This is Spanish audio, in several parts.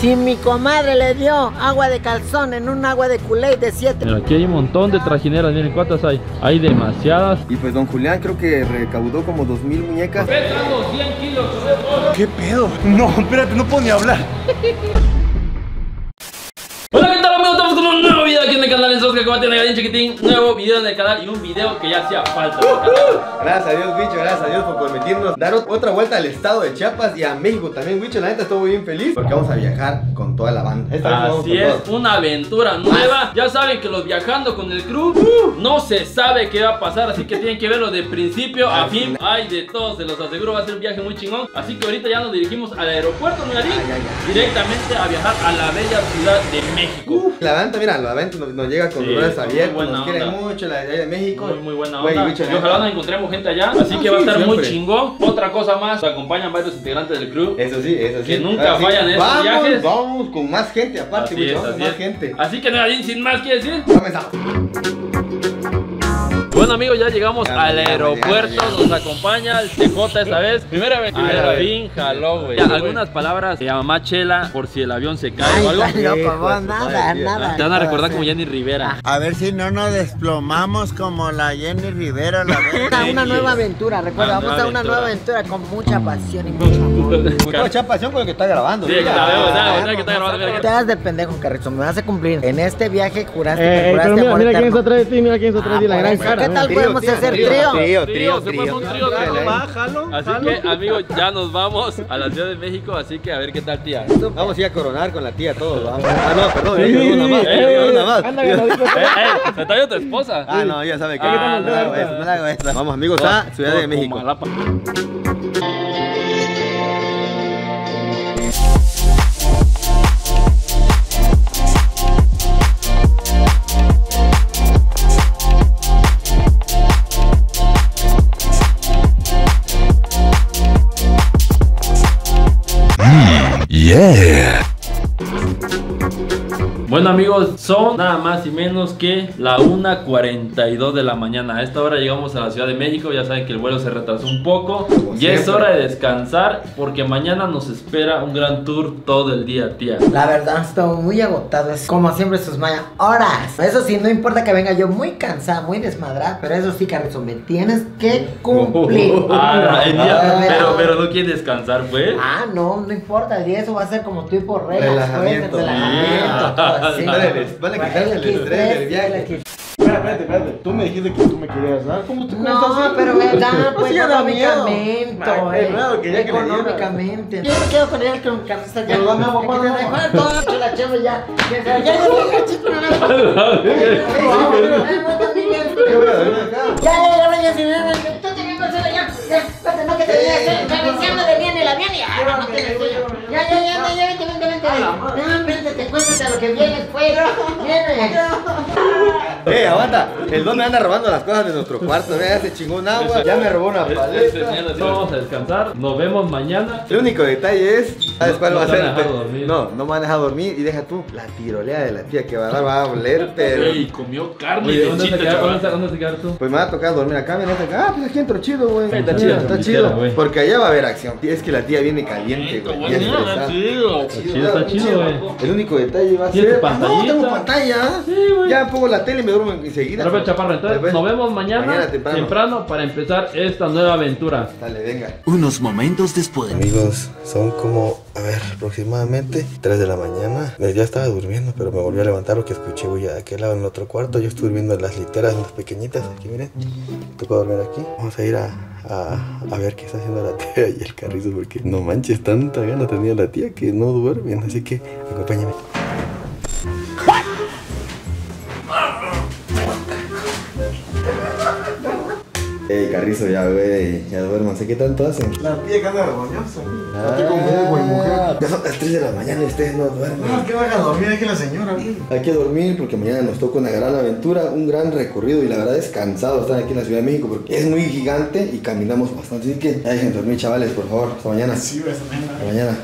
Si mi comadre le dio agua de calzón en un agua de culé de 7. Mira, aquí hay un montón de trajineras, miren cuántas hay. Hay demasiadas. Y pues don Julián creo que recaudó como 2000 muñecas. Pesando 100 kilos, ¿Qué pedo? No, espérate, no puedo ni hablar. Chiquitín Nuevo video en el canal y un video que ya hacía falta el canal. Gracias a Dios, bicho, gracias a Dios por permitirnos dar ot- otra vuelta al estado de Chiapas y a México también, bicho. La neta estoy bien feliz porque vamos a viajar con toda la banda. Esta Así es, una aventura nueva. Ya saben que los viajando con el crew no se sabe qué va a pasar, así que tienen que verlo de principio a fin. Hay de todos, se los aseguro, va a ser un viaje muy chingón. Así que ahorita ya nos dirigimos al aeropuerto Ay, ay, ay. directamente a viajar a la bella ciudad de México. La venta, mira, la venta nos, nos llega con Abiertos, buena nos quiere onda. mucho, la de México. Muy, muy buena onda. bicho, y la ojalá nos encontremos gente allá. Así que va a estar muy chingón. Otra cosa más, acompañan varios integrantes del crew. Eso sí, eso sí. Que nunca Ahora sí, fallan esos vamos, viajes. Vamos con más gente aparte, Así bicho, es, vamos así con más es. gente. Así que nada, sin más que decir. Comenzamos. Bueno amigos, ya llegamos Ya, al ya, aeropuerto, ya, ya. nos acompaña el TJ esta vez. Primera vez. Primera Al vez. fin jaló, güey. Ya, Algunas palabras de mamá Chela por si el avión se cae Ay, o algo. ay, no, pues, nada, nada. Te van a recordar como Jenny Rivera. A ver si no nos desplomamos como la Jenny Rivera la vez. Una, una nueva aventura, recuerda, Ah, vamos a una nueva aventura con mucha pasión y mucho amor. Mucha pasión con lo que está grabando. Sí, que veo, nada, nada, que está grabando. te hagas de pendejo, Carrizo, me vas a cumplir. En este viaje juraste que Eh, juraste pero mira, amor mira quién está atrás de ti, mira quién está atrás de ti, la Ah, gran cara. ¿Qué tal Trío, podemos trío, hacer trío, trío? Trío, Trío, trío, se trío. fue un trío, Dale, trío. dale. Así que amigos, ya nos vamos a la Ciudad de México, así que a ver qué tal tía. Vamos a ir a coronar con la tía todos, vamos. Ah, no, perdón, Sí, digo sí, una sí, más, eh, digo una más. Anda. Eh, eh, se está tu esposa. Ah, no, ya sabe que Ah, no, le hago no, eso, no le hago eso. Vamos amigos a Ciudad de México. Yeah. Bueno amigos, son nada más y menos que la 1.42 de la mañana. A esta hora llegamos a la Ciudad de México. Ya saben que el vuelo se retrasó un poco. Como Y es hora de descansar porque mañana nos espera un gran tour todo el día, tía. La verdad, estoy muy agotado. Es como siempre, sus maya horas. Eso sí, no importa que venga yo muy cansada, muy desmadrada. Pero eso sí, Carrizo, me tienes que cumplir. Ah, día- Ah, pero, pero no quiere descansar, pues. Ah, no, no importa. El día eso va a ser como tipo relax, Relajamiento. pues, relajamiento, vale quitarse el estrés del viaje. Espera, espérate, espérate. Tú me dijiste que tú me querías dar. ¿Cómo tú cómo No, pero ya, pues Sí, económicamente. Eh, claro, que ya. Económicamente. Yo me quedo con él con cabeza ya. Pero dame agua, Que agua, te agua. dejó de todo la ya. Ya, ya, ya, ya, ya, chico, no, no. Ya, ya, no que te hacer, cabeceando de bien el avión y ya, no. Ya, ya, ya, ya, ya, vente, vente, vente. No, te a lo que vienes, pues. Viene. Eh, aguanta. El don me anda robando las cosas de nuestro cuarto. Vea, se chingó un agua. Ya me robó una Este- este paleta. sí, Vamos a descansar. Nos vemos mañana. El único detalle es, ¿sabes No- cuál no va a te ser? No, no me van a dejar dormir y deja tú la tirolea de la tía que va a dar, va a oler, pero. Ey, comió carne Oye, de ¿dónde chita, te quedas? ¿Dónde ¿Dónde se queda tú? Pues me va a tocar dormir acá, mira, acá. Ah, pues aquí entro chido, güey. Está chido, Está chido. Porque allá va a haber acción. Es que la tía viene caliente, güey. y. Está chido, está chido, güey. El único detalle va a ¿Tienes ser. No, tengo pantalla. Sí, güey. Ya pongo la tele y me duermo enseguida. Rafael Chaparro, entonces nos vemos mañana, Mañana temprano. para empezar esta nueva aventura. Dale, venga. Unos momentos después. Amigos, son como, a ver, aproximadamente 3 de la mañana. Eh, Ya estaba durmiendo, pero me volví a levantar porque escuché bulla de aquel lado en el otro cuarto. Yo estuve durmiendo en las literas, en las pequeñitas. Aquí, miren. Tocó dormir aquí. Vamos a ir a, a, a ver qué está haciendo la tía y el carrizo porque no manches, tanta gana tenía la tía que no duermen. Así que acompáñame. Ey, Carrizo, ya, güey, ya duérmanse. ¿Qué tanto hacen? La que anda rebañosa. Ah, Así como es, güey, mujer. Ya son las 3 de la mañana y ustedes no duermen. No, que vaya a dormir aquí la señora. Hay que dormir porque mañana nos toca una gran aventura, un gran recorrido y la verdad es cansado estar aquí en la Ciudad de México porque es muy gigante y caminamos bastante. Así que ya dejen dormir, chavales, por favor. Hasta mañana. Sí, esta mañana. Hasta mañana.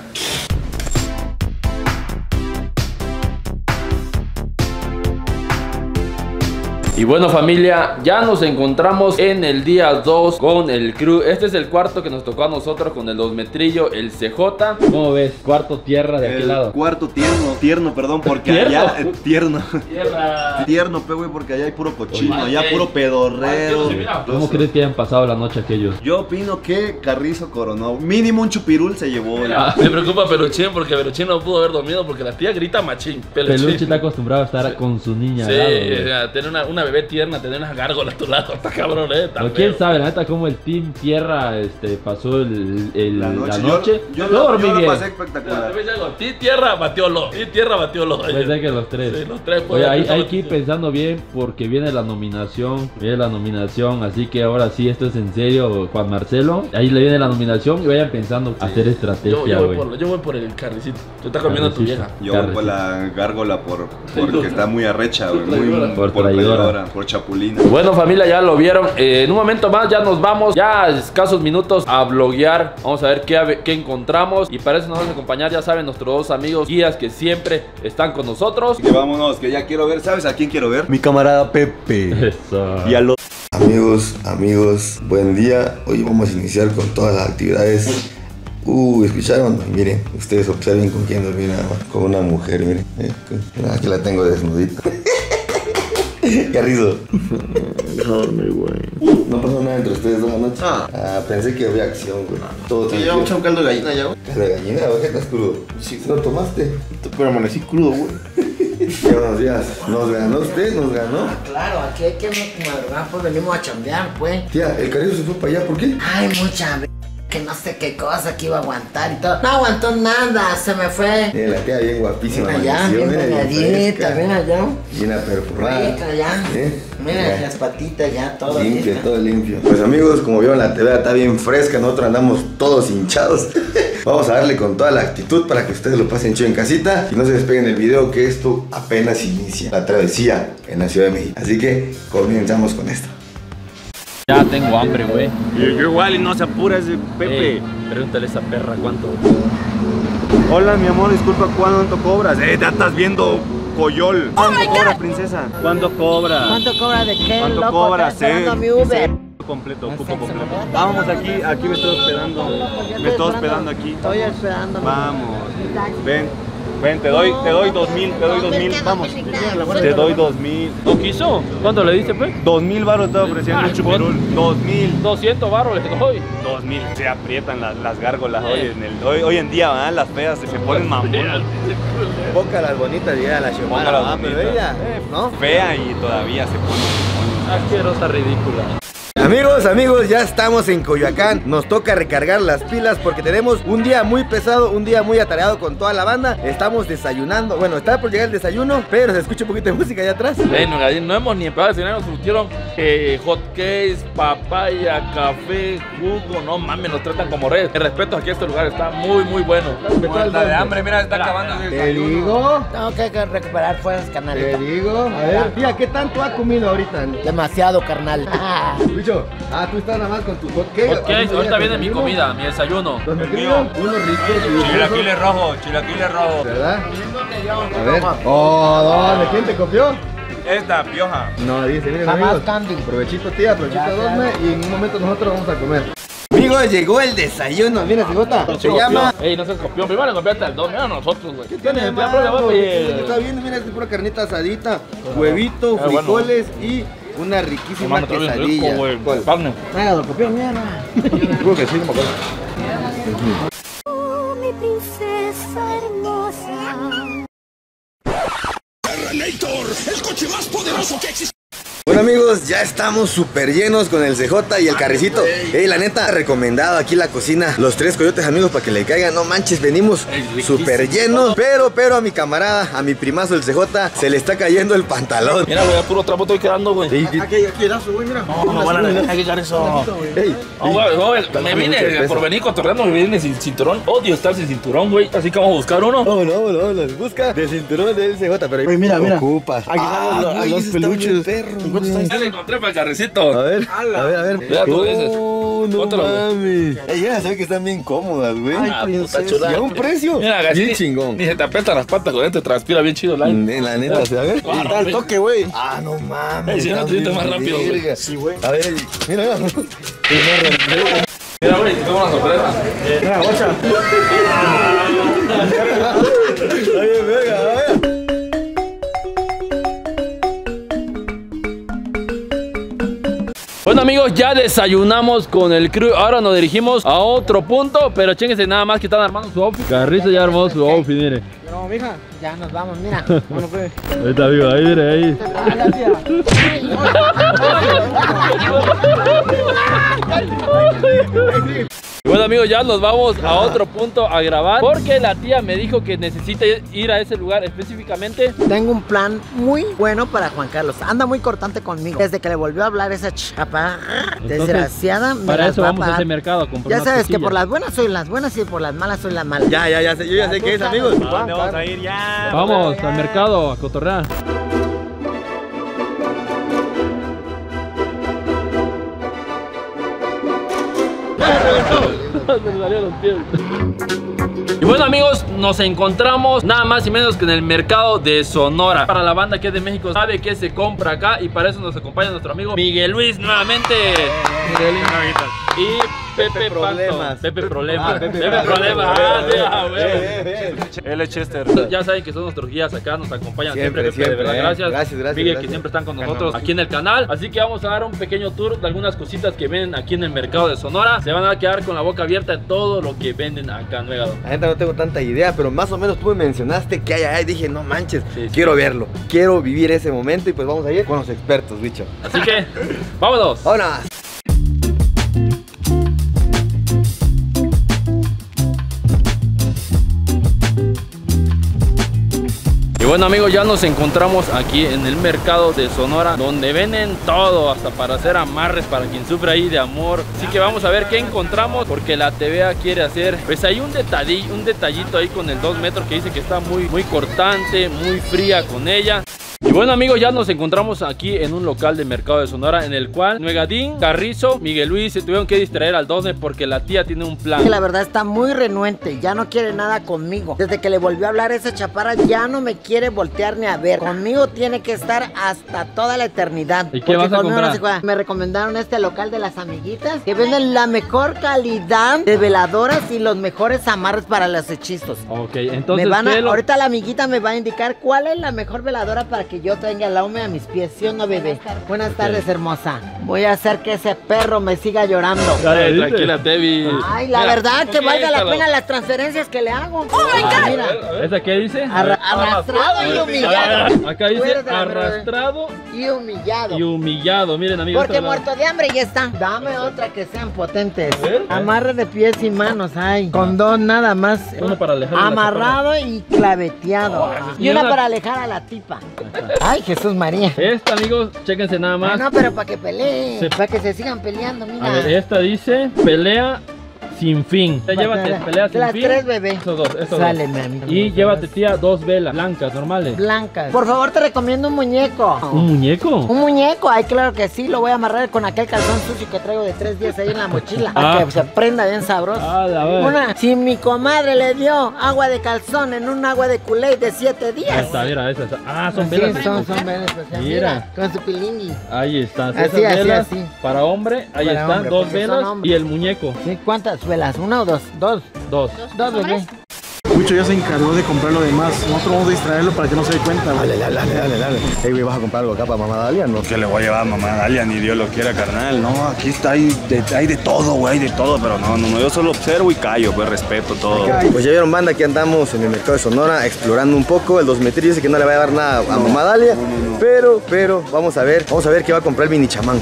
Y bueno familia, ya nos encontramos en el día 2 con el crew Este es el cuarto que nos tocó a nosotros con el dos metrillo, el CJ ¿Cómo ves? Cuarto tierra de aquel El lado cuarto tierno, tierno, perdón, porque ¿Tierno? allá eh, tierno. Tierra Tierno, pe, güey, porque allá hay puro cochino, Oye, allá puro mira, ¿Cómo crees que hayan pasado la noche aquellos? Yo opino que Carrizo coronó. Mínimo un chupirul se llevó. Ah, Me preocupa Peluchín porque Peluchín no pudo haber dormido porque la tía grita machín. Peluchín. Peluche está acostumbrado a estar con su niña Sí, al lado, güey. o sea, tener una, una bebé tierna, tener una gárgola a tu lado, está cabrón, eh. Quién feo. sabe, la neta, cómo el Team Tierra este, pasó el, el- La la noche. noche. Yo, yo, Yo lo- dormí yo lo bien. pasé espectacular. te voy a decir algo. Ti tierra batiólo. Ti tierra batiólo. Ser que los tres. Sí, los tres, Oye, hay, hay que ir pensando bien porque viene la nominación. Viene la nominación. Así que ahora sí, esto es en serio, Juan Marcelo. Ahí le viene la nominación y vayan pensando hacer Yo, estrategia, yo, voy güey. por, yo voy por el carricito. Tú estás comiendo tu Carnicito. vieja. Yo voy por la gárgola por, porque está muy arrecha, güey. Por traidora. Por chapulina. Bueno familia, ya lo vieron. Eh, en un momento más ya nos vamos, ya a escasos minutos a bloguear. Vamos a ver qué, qué encontramos. Y para eso nos vamos a acompañar, ya saben, nuestros dos amigos guías que siempre están con nosotros. Que vámonos, que ya quiero ver. ¿Sabes a quién quiero ver? Mi camarada Pepe. Eso. Y a los. Amigos, amigos, buen día. Hoy vamos a iniciar con todas las actividades. Uh, ¿escucharon? Miren, ustedes observen con quién dormí nada más. Con una mujer, miren. eh, con- Aquí la tengo desnudita. Carrizo. No pasó nada entre ustedes dos anoche. Ah, pensé que había acción, güey. Todo Sí, tranquilo. vamos a un caldo de gallina ya, güey. Caldo de gallina, güey, estás crudo. Sí. ¿No tomaste? Pero amanecí crudo, güey. Qué buenos días. ¿Nos ganó usted? ¿Nos ganó? Claro, aquí hay que madrugar, pues venimos a chambear, pues. Tía, el Carrizo se fue para allá, ¿por qué? Ay, mucha que no sé qué cosa que iba a aguantar y todo. No aguantó nada, se me fue. Miren, la tía bien guapísima. Mira allá, bien mira, bañadita, mira allá. Bien ya. ¿Eh? Mira las patitas ya, todo Limpio, listo. todo limpio. Pues amigos, como vieron la TV está bien fresca, nosotros andamos todos hinchados. Vamos a darle con toda la actitud para que ustedes lo pasen chido en casita y no se despeguen del video que esto apenas inicia la travesía en la Ciudad de México. Así que comenzamos con esto. Ya tengo hambre, güey. Yo igual y no se apura ese Pepe. Ey, pregúntale a esa perra cuánto. Hola, mi amor, disculpa, ¿cuánto cobras? Eh, ya estás viendo Coyol. ¿Cuánto cobra, princesa? ¿Cuánto cobra? ¿Cuánto cobra de qué, ¿Cuánto loco? cobra? Estoy esperando mi Uber. completo, completo. Vamos aquí, aquí me estoy hospedando. Me estoy hospedando aquí. Estoy esperando. Vamos. Ven, ven, te doy, te doy dos mil, te doy dos mil, vamos. Te doy dos mil. ¿No quiso? ¿Cuánto le diste, pues? Dos mil baros estoy ofreciendo Ay, el chupirul. Dos mil. 200 baros le doy. Dos mil. Se aprietan las, las gárgolas hoy en, el, hoy, hoy en día, ¿verdad? Las feas se, se ponen mamonas. Poca las bonitas y a la. Ah, pero ella, Eh, ¿no? Fea y todavía se pone. Asquerosa ridícula. Amigos, amigos, ya estamos en Coyoacán. Nos toca recargar las pilas porque tenemos un día muy pesado, un día muy atareado con toda la banda. Estamos desayunando. Bueno, está por llegar el desayuno, pero se escucha un poquito de música allá atrás. Bueno, no hemos ni empezado a cenar, nos surtieron eh, hot cakes, papaya, café, jugo, no mames, nos tratan como reyes. El respeto aquí a este lugar está muy, muy bueno. Muerta de hambre, mira, está acabando el Te desayuno. digo, Tengo que recuperar fuerzas, te carnal. digo. A ver, tía, ¿qué tanto ha comido ahorita? Demasiado, carnal. Bicho, ah, tú estás nada más con tu hot cake. Ok, ahorita viene mi comida, mi desayuno. Los unos ricos. Chilaquiles rojos, chilaquiles rojos. ¿Verdad? A ver. Oh, ¿dónde? ¿Quién te copió? Esta pioja. No, dice, miren amigos. candy. Provechito tía, provechito Dosme y en un momento nosotros vamos a comer. Amigos, llegó el desayuno. Mira, Cigota. Se llama. Ey, no seas copión, primero le copiaste al dos, mira a nosotros, güey. ¿Qué tiene. Está bien, mira, es pura carnita asadita, huevito, Ah, frijoles y una riquísima rico, quesadilla. Carne. Venga, lo copió, mierda. Creo que sí, no me acuerdo. Oh, mi princesa hermosa. Bueno amigos, ya estamos súper llenos con el CJ y el carricito. Ey, la neta, recomendado aquí la cocina. Los tres coyotes amigos para que le caigan. No manches, venimos súper llenos. Pero, pero a mi camarada, a mi primazo el CJ, se le está cayendo el pantalón. Mira, güey, a puro trapo estoy quedando, güey. Aquí, aquí, dazo, güey, mira. No, no van a quitar eso. Ey, me vine de por venir cotorreando, me vine sin cinturón. Odio estar sin cinturón, güey. Así que vamos a buscar uno. no, no, no, busca del cinturón del CJ. Pero mira, mira. ocupas. Aquí están los- peluches. perro. ¿Cuánto está Ya le encontré para el carrecito. A ver, a ver, a ver. Mira tú dices. No mames. Ya sabes que están bien cómodas, güey. Ah, puta chula. Y a un precio. Mira, bien chingón. Ni se te apestan las patas con este, transpira bien chido. La... La neta, ¿sí? a ver. Ah, Está al toque, güey. Ah, no mames. Si no te más rápido, güey. Sí, güey. A ver, mira, mira. Mira, güey, tengo una sorpresa. Mira, guacha. Bueno amigos, ya desayunamos con el crew. Ahora nos dirigimos a otro punto, pero chénguense nada más que están armando su outfit. Carrizo ya armó su outfit, mire. No, mija, ya nos vamos, mira. Bueno, pues. Ahí está, amigo, ahí, mire, ahí. Bueno amigos, ya nos vamos a otro punto a grabar porque la tía me dijo que necesita ir a ese lugar específicamente. Tengo un plan muy bueno para Juan Carlos. Anda muy cortante conmigo. Desde que le volvió a hablar esa chapa desgraciada. me Para eso a vamos a ese mercado a comprar Ya sabes que por las buenas soy las buenas y por las malas soy las malas. Ya, ya, ya sé, yo ya sé qué es, amigos. ¿A dónde vamos a ir ya? Vamos al mercado a cotorrear. Me salieron los pies. Y bueno amigos, nos encontramos nada más y menos que en el mercado de Sonora Para la banda que es de México sabe que se compra acá Y para eso nos acompaña nuestro amigo Miguel Luis nuevamente Y Pepe Problemas. Problemas Pepe Problemas Ah, Pepe Pepe Problemas Ah, ah, huevo. L. Chester. Ya saben que son nuestros guías acá, nos acompañan Siempre, siempre, Pepe, de verdad, eh. gracias. Gracias, gracias, Miguel, que siempre están con nosotros aquí en el canal. Así que vamos a dar un pequeño tour de algunas cositas que ven aquí en el mercado de Sonora. Se van a quedar con la boca abierta de todo lo que venden acá en Nuegado. La neta no tengo tanta idea, pero más o menos tú me mencionaste que hay ahí. Dije, no manches, Sí, sí. quiero verlo. Quiero vivir ese momento y pues vamos a ir con los expertos, bicho. Así que, vámonos. ¡Vámonos! Bueno amigos, ya nos encontramos aquí en el mercado de Sonora Donde venden todo, hasta para hacer amarres para quien sufre ahí de amor. Así que vamos a ver qué encontramos Porque la TVA quiere hacer Pues hay un detallito, un detallito ahí con el 2 metros Que dice que está muy, muy cortante, muy fría con ella y bueno amigos, ya nos encontramos aquí en un local de mercado de Sonora En el cual Nuegadín, Carrizo, Miguel Luis se tuvieron que distraer al 2 Porque la tía tiene un plan la verdad está muy renuente, ya no quiere nada conmigo. Desde que le volvió a hablar esa chaparra, ya no me quiere voltear ni a ver. Conmigo tiene que estar hasta toda la eternidad. ¿Y qué vas a no comprar? Me recomendaron este local de las amiguitas que venden la mejor calidad de veladoras y los mejores amarres para los hechizos. Ok, entonces me van a- ¿qué lo- ahorita la amiguita me va a indicar cuál es la mejor veladora para que yo tenga el aume a mis pies, ¿sí o no, bebé? Buenas tardes, hermosa. Voy a hacer que ese perro me siga llorando. Dale, tranquila, Debbie Ay, la Mira, verdad que valga la pena las transferencias que le hago. ¡Oh, my A Mira, ¿Esa qué dice? arra- arrastrado y humillado. Acá dice arrastrado Y humillado. y humillado. Miren, amigos. Porque muerto de hambre ya está. Dame otra que sean potentes. Amarre de pies y manos, ay. Con dos nada más. Uno para alejar a la Amarrado y claveteado. Y y una para alejar a la tipa. Ay, Jesús María. Esta, amigos, chéquense nada Ah, más. no, pero para que peleen. Para que se sigan peleando, mira. A ver, esta dice pelea sin fin. Llévate Las- pelea sin las fin. tres, bebé. Esos dos, esos Sale, dos. Y llévate, tía, dos velas blancas, normales. Blancas. Por favor, te recomiendo un muñeco. ¿Un muñeco? Un muñeco, ay, claro que sí, lo voy a amarrar con aquel calzón sucio que traigo de tres días ahí en la mochila. Ah. Para que se prenda bien sabroso. Ah, la verdad. Una, si mi comadre le dio agua de calzón en un agua de culé de siete Ahí días. está, mira, esa, esa. Ah, son Sí, velas. son, son velas especiales. Mira. Mira, con su pilingui. Ahí están. Así, Esas así, velas así. para hombre. Ahí Para están, hombre, dos velas y el muñeco. ¿Sí? ¿Cuántas velas? ¿Una o dos? Dos. Dos. Dos, bebé. Mucho ya se encargó de comprar lo demás. Nosotros vamos a distraerlo para que no se dé cuenta. Dale, dale, dale, dale, dale. Ey, güey, ¿vas a comprar algo acá para mamá Dalia? No. ¿Qué le voy a llevar a mamá Dalia? Ni Dios lo quiera, carnal. No, aquí está, hay de, hay de todo, güey, hay de todo. Pero no, no, no, yo solo observo y callo, pues respeto todo. Pues ya vieron, banda, aquí andamos en el mercado de Sonora explorando un poco. El 2 metros dice que no le va a llevar nada a mamá Dalia. Pero, pero, vamos a ver, vamos a ver qué va a comprar el mini chamán.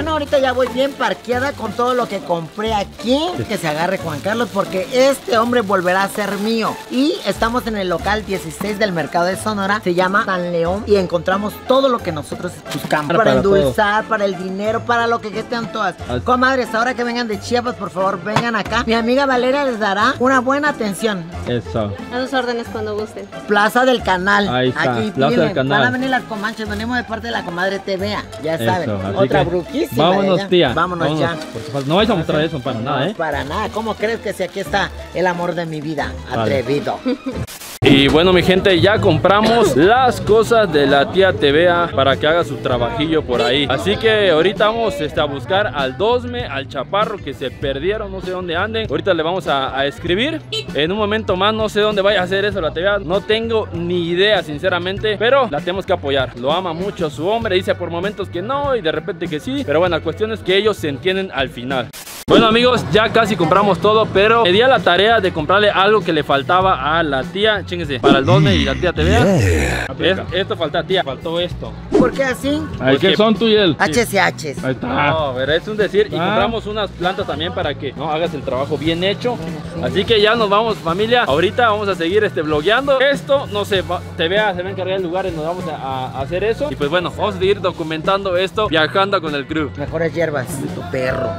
Bueno, ahorita ya voy bien parqueada con todo lo que compré aquí. Que se agarre Juan Carlos porque este hombre volverá a ser mío. Y estamos en el local 16 del mercado de Sonora. Se llama San León y encontramos todo lo que nosotros buscamos. Para, Para todo. endulzar, para el dinero, para lo que quieran todas. Así- Comadres, ahora que vengan de Chiapas, por favor, vengan acá. Mi amiga Valeria les dará una buena atención. Eso. A sus órdenes cuando gusten. Plaza del Canal. Ahí está, Aquí Plaza del Canal. Van a venir las comanches. Venimos de parte de la comadre TVA. Ya Eso, saben. así Otra que Vámonos, tía. Vámonos, ya. por. No vais a mostrar eso para nada, No, ¿eh? Para nada. ¿Cómo crees que si aquí está el amor de mi vida? Vale. Y bueno, mi gente, ya compramos las cosas de la tía TVA para que haga su trabajillo por ahí. Así que ahorita vamos este, a buscar al Dosme, al Chaparro que se perdieron, no sé dónde anden. Ahorita le vamos a, a escribir. En un momento más, no sé dónde vaya a hacer eso la TVA. No tengo ni idea, sinceramente. Pero la tenemos que apoyar. Lo ama mucho su hombre. Dice por momentos que no y de repente que sí. Pero bueno, la cuestión es que ellos se entienden al final. Bueno amigos, ya casi compramos todo, pero me di a la tarea de comprarle algo que le faltaba a la tía, para el Dosme y la tía TVA. Es- esto falta, tía, faltó esto. ¿Por qué así? Ay, ¿qué son tú y él? HCH. Ahí está. No, pero es un decir y Ah. compramos unas plantas también para que no hagas el trabajo bien hecho. Así que ya nos vamos familia. Ahorita vamos a seguir este blogueando. Esto no sé, va- TVA se va a encargar el lugar y nos vamos a, a hacer eso. Y pues bueno, vamos a seguir documentando esto viajando con el crew. Mejores hierbas tu perro.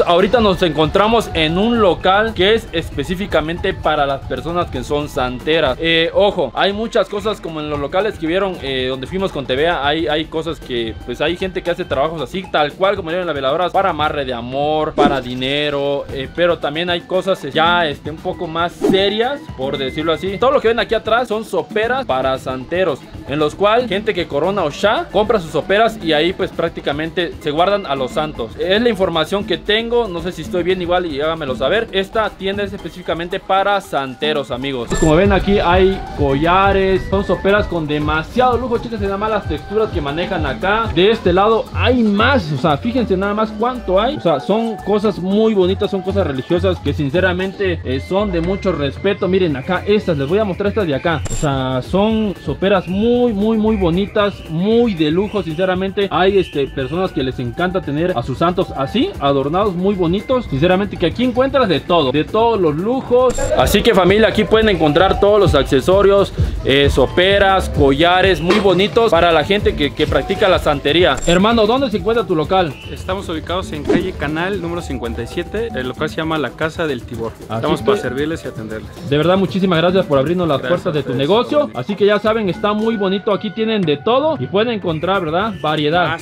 Ahorita nos encontramos en un local que es específicamente para las personas que son santeras. Eh, ojo, hay muchas cosas como en los locales que vieron eh, donde fuimos con TVA. Hay, hay cosas que, pues hay gente que hace trabajos así, tal cual como en las veladoras, para amarre de amor, para dinero. eh, pero también hay cosas ya este, un poco más serias, por decirlo así. Todo lo que ven aquí atrás son soperas para santeros, en los cuales gente que corona o ya compra sus soperas y ahí pues prácticamente se guardan a los santos. Es la información que tengo, no sé si estoy bien igual y háganmelo saber. Esta tienda es específicamente para santeros, amigos. Como ven aquí hay collares, son soperas con demasiado lujo, chicas, nada más las texturas que manejan acá. De este lado hay más, o sea, fíjense nada más cuánto hay. O sea, son cosas muy bonitas, son cosas religiosas que sinceramente eh, son de mucho respeto. Miren acá estas, les voy a mostrar estas de acá. O sea, son soperas muy, muy, muy bonitas, muy de lujo, sinceramente. Hay este, personas que les encanta tener a sus santos así, adornados, muy bonitos. Sinceramente que aquí encuentras de todo, de todos los lujos. Así que familia, aquí pueden encontrar todos los accesorios, eh, soperas, collares, muy bonitos para la gente que, que practica la santería. Hermano, ¿dónde se encuentra tu local? Estamos ubicados en calle Canal número 57. El local se llama La Casa del Tibor. Estamos que- para servirles y atenderles. De verdad, muchísimas gracias por abrirnos las Gracias puertas de tu negocio. Así que ya saben, está muy bonito. Aquí tienen de todo y pueden encontrar, ¿verdad? Variedad.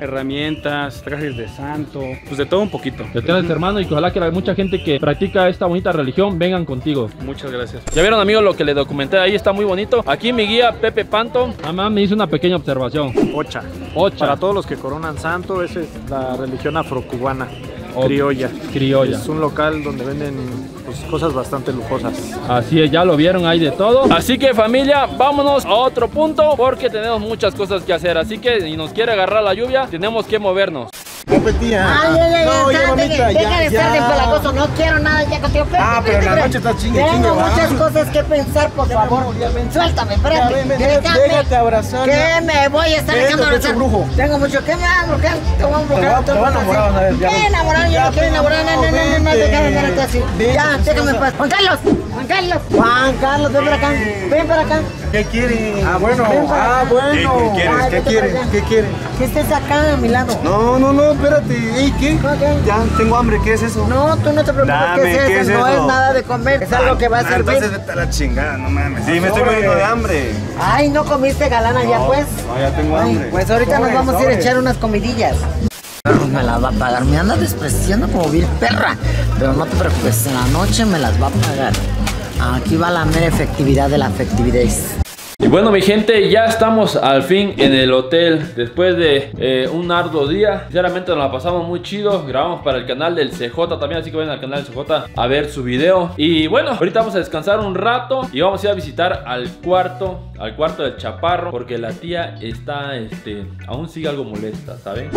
Herramientas, trajes de santo, pues de todo un poquito. Te tienes hermano y ojalá que la mucha gente que practica esta bonita religión vengan contigo. Muchas gracias. Ya vieron amigos lo que le documenté ahí, está muy bonito. Aquí mi guía Pepe Panto, mamá me hizo una pequeña observación. Ocha. Ocha. Para todos los que coronan santo, esa es la religión afrocubana, criolla. criolla. Es un local donde venden pues, cosas bastante lujosas. Así es, ya lo vieron ahí de todo. Así que familia, vámonos a otro punto porque tenemos muchas cosas que hacer. Así que si nos quiere agarrar la lluvia, tenemos que movernos. Tía. Ay, ay, ay, No, ya, ya, mamita, deja, ya, deja de estar de ya. empalagoso, no quiero nada ya contigo. Espérate, Ah, pero en la noche estás chingue, Tengo chingue, muchas cosas que pensar, por favor. Suéltame, espérate. Déjate abrazar, ¿Qué me voy a estar dejando abrazar? Tengo mucho. ¿Qué me vas a embrujar? Te voy a embrujar. Te va a enamorar, a ver, ya ¿Qué ven. enamorar? Yo Ya, no quiero enamorar. No, no, no, no, déjame así. Ya, preciosa. déjame en paz. Juan Carlos, Juan Carlos. Juan Carlos, ven para acá. Ven para acá. ¿Qué quiere? Ah, bueno. Ah, bueno. ¿Qué quieres? ¿Qué ¿Qué quiere? quieres? ¿Qué quiere? Que estés acá a mi lado. No, no, no, espérate. Ey, ¿qué? Ya, tengo hambre. ¿Qué es eso? No, tú no te preocupes, Dame, ¿qué es ¿qué eso? es no es nada de comer, es algo que va a Ah, servir. Entonces vete a la chingada, no mames. Sí, me estoy muriendo de hambre. Ay, ¿no comiste galana ya pues? No, ya tengo Ay, hambre. pues ahorita nos Sobre, vamos a ir a echar unas comidillas. Me las va a pagar, me anda despreciando como vil perra. Pero no te preocupes, en la noche me las va a pagar. Aquí va la mera efectividad de la efectividad. Y bueno, mi gente, ya estamos al fin en el hotel. Después de eh, un arduo día. Sinceramente nos la pasamos muy chido. Grabamos para el canal del CJ también. Así que vayan al canal del CJ a ver su video. Y bueno, ahorita vamos a descansar un rato. Y vamos a ir a visitar al cuarto. Al cuarto del chaparro. Porque la tía está, este, aún sigue algo molesta, ¿saben?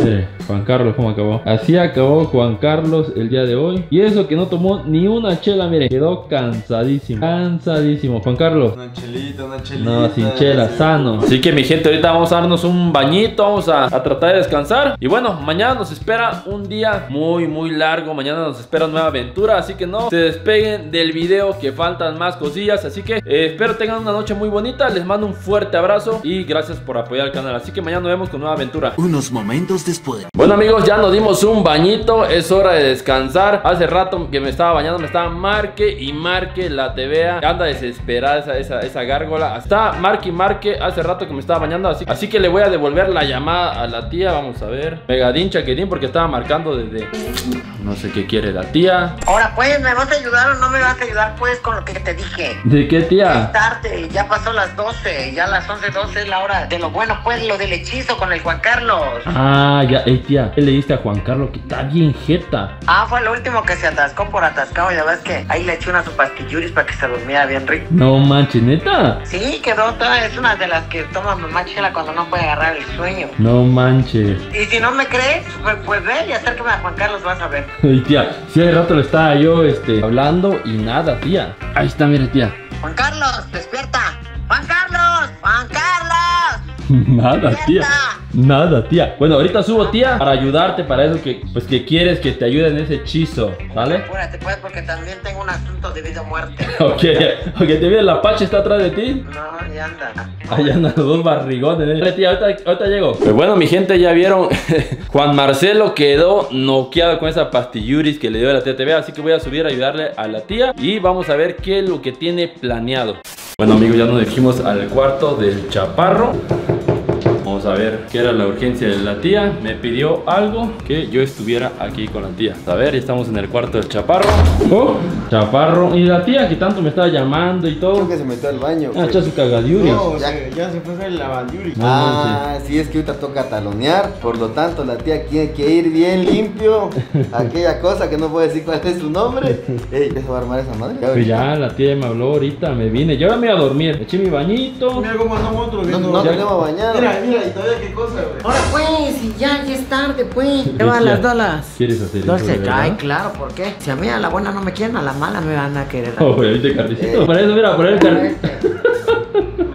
Juan Carlos, ¿cómo acabó? Así acabó Juan Carlos el día de hoy. Y eso que no tomó ni una chela, miren. Quedó cansadísimo. Cansadísimo. Juan Carlos. Una chelita, una chelita. No, chela, sano. Así que mi gente, ahorita vamos a darnos un bañito, vamos a, a tratar de descansar. Y bueno, mañana nos espera un día muy, muy largo. Mañana nos espera nueva aventura. Así que no se despeguen del video que faltan más cosillas. Así que eh, espero tengan una noche muy bonita. Les mando un fuerte abrazo y gracias por apoyar el canal. Así que mañana nos vemos con nueva aventura. Unos momentos después. Bueno amigos, ya nos dimos un bañito, es hora de descansar Hace rato que me estaba bañando, me estaba marque y marque la TVA Anda desesperada esa, esa, esa gárgola Está marque y marque, hace rato que me estaba bañando así, así que le voy a devolver la llamada a la tía, vamos a ver Megadín chaquetín porque estaba marcando desde... No sé qué quiere la tía Ahora pues, ¿me vas a ayudar o no me vas a ayudar pues con lo que te dije? ¿De qué tía? Es tarde, ya pasó las 12, ya las 11, 12 es la hora de lo bueno pues, lo del hechizo con el Juan Carlos Ah, ya, ey tía, ¿qué le diste a Juan Carlos? Que está bien jeta Ah, fue lo último que se atascó por atascado, ya ves que ahí le eché una su pastilluris para que se durmiera bien rico. No manches, neta Sí, quedó toda, es una de las que toma mamá chela cuando no puede agarrar el sueño. No manches Y si no me crees, pues, pues ve y acércame a Juan Carlos, vas a ver. Ey tía, si hace rato le estaba yo este, hablando y nada tía Ahí está, mire tía Juan Carlos, despierta. Juan Carlos, Juan Carlos. Nada, tía. Nada, tía. Bueno, ahorita subo, tía, para ayudarte para eso que, pues, que quieres que te ayude en ese hechizo, ¿vale? Apúrate pues porque también tengo un asunto de vida o muerte. Ok, ok, te viene la Apache está atrás de ti. No, ya anda. Allá andan los dos barrigones. ¿eh? Dale, tía, ahorita, ahorita llego. Pues bueno, mi gente, ya vieron. Juan Marcelo quedó noqueado con esa pastilluris que le dio la TTV. Así que voy a subir a ayudarle a la tía. Y vamos a ver qué es lo que tiene planeado. Bueno, amigos, ya nos dirigimos al cuarto del chaparro. Vamos a ver qué era la urgencia de la tía. Me pidió algo que yo estuviera aquí con la tía. A ver, ya estamos en el cuarto del chaparro. Oh, chaparro. Y la tía que tanto me estaba llamando y todo. Creo que se metió al baño. Ah, echa su cagadiuria. No, ya, ya se fue a hacer la bandiuri. No Ah, sí, es que ahorita toca talonear. Por lo tanto, la tía tiene que ir bien limpio. Aquella cosa que no puedo decir cuál es su nombre. Ey, ¿eso va a armar esa madre? Pues ya la tía me habló ahorita, me vine. Yo ya me iba a dormir. Eché mi bañito. Mira cómo andamos otros No, viendo. no Ya- tenemos bañado. Mira, mira, y todavía qué cosa, güey. Ahora pues, y ya, ya es tarde pues. Sí, ¿Qué van las dolas? ¿Quieres hacer eso? verdad? ay, claro, ¿por qué? Si a mí a la buena no me quieren, a la mala me van a querer. Oh, ¿viste carricito? Por eso, mira, por el carricito.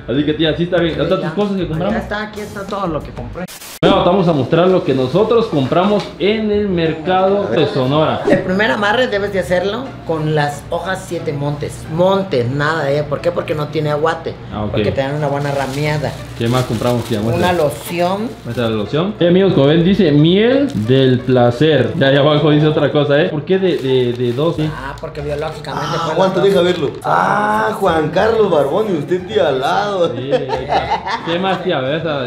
Así que tía, sí está bien. ¿Están tus cosas que Ya compramos? está, aquí está todo lo que compré. Bueno, vamos a mostrar lo que nosotros compramos en el mercado de Sonora. El primer amarre debes de hacerlo con las hojas siete montes. Montes, nada de ¿Por qué? Porque no tiene aguate. Ah. Porque te dan una buena rameada. ¿Qué más compramos, tía? Una loción. La loción. Eh, amigos, como ven, dice miel del placer. Ya, allá abajo dice otra cosa, ¿eh? ¿Por qué de, de, de dos? sí? Ah, porque biológicamente Ah, la deja verlo. Ah, Juan Carlos Barbón y usted tía al lado. Sí. ¿Qué más, tía? A ver, esa.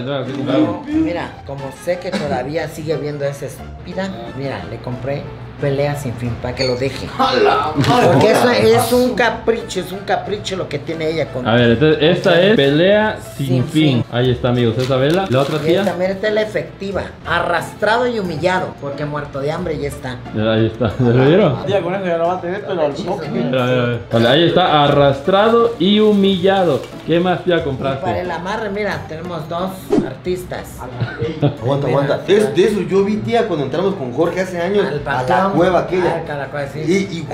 Mira, como sé que todavía sigue viendo esa estúpida, mira, le compré pelea sin fin para que lo deje. Porque eso es un capricho, es un capricho lo que tiene ella con A ver, entonces, esta es pelea sin, Sin fin. fin. Ahí está, amigos, esa vela. La otra tía. también está la efectiva, arrastrado y humillado, porque muerto de hambre ya está. Ahí está, ¿se lo vieron? Tía, con eso ya lo va a tener, pero al toque. Mira, mira, mira. Vale, ahí está, arrastrado y humillado. ¿Qué más tía Y para compraste? el amarre, mira, tenemos dos artistas. Aguanta, aguanta. De, de eso yo vi, tía, cuando entramos con Jorge hace años Al la cueva Ah, aquella. sí. Y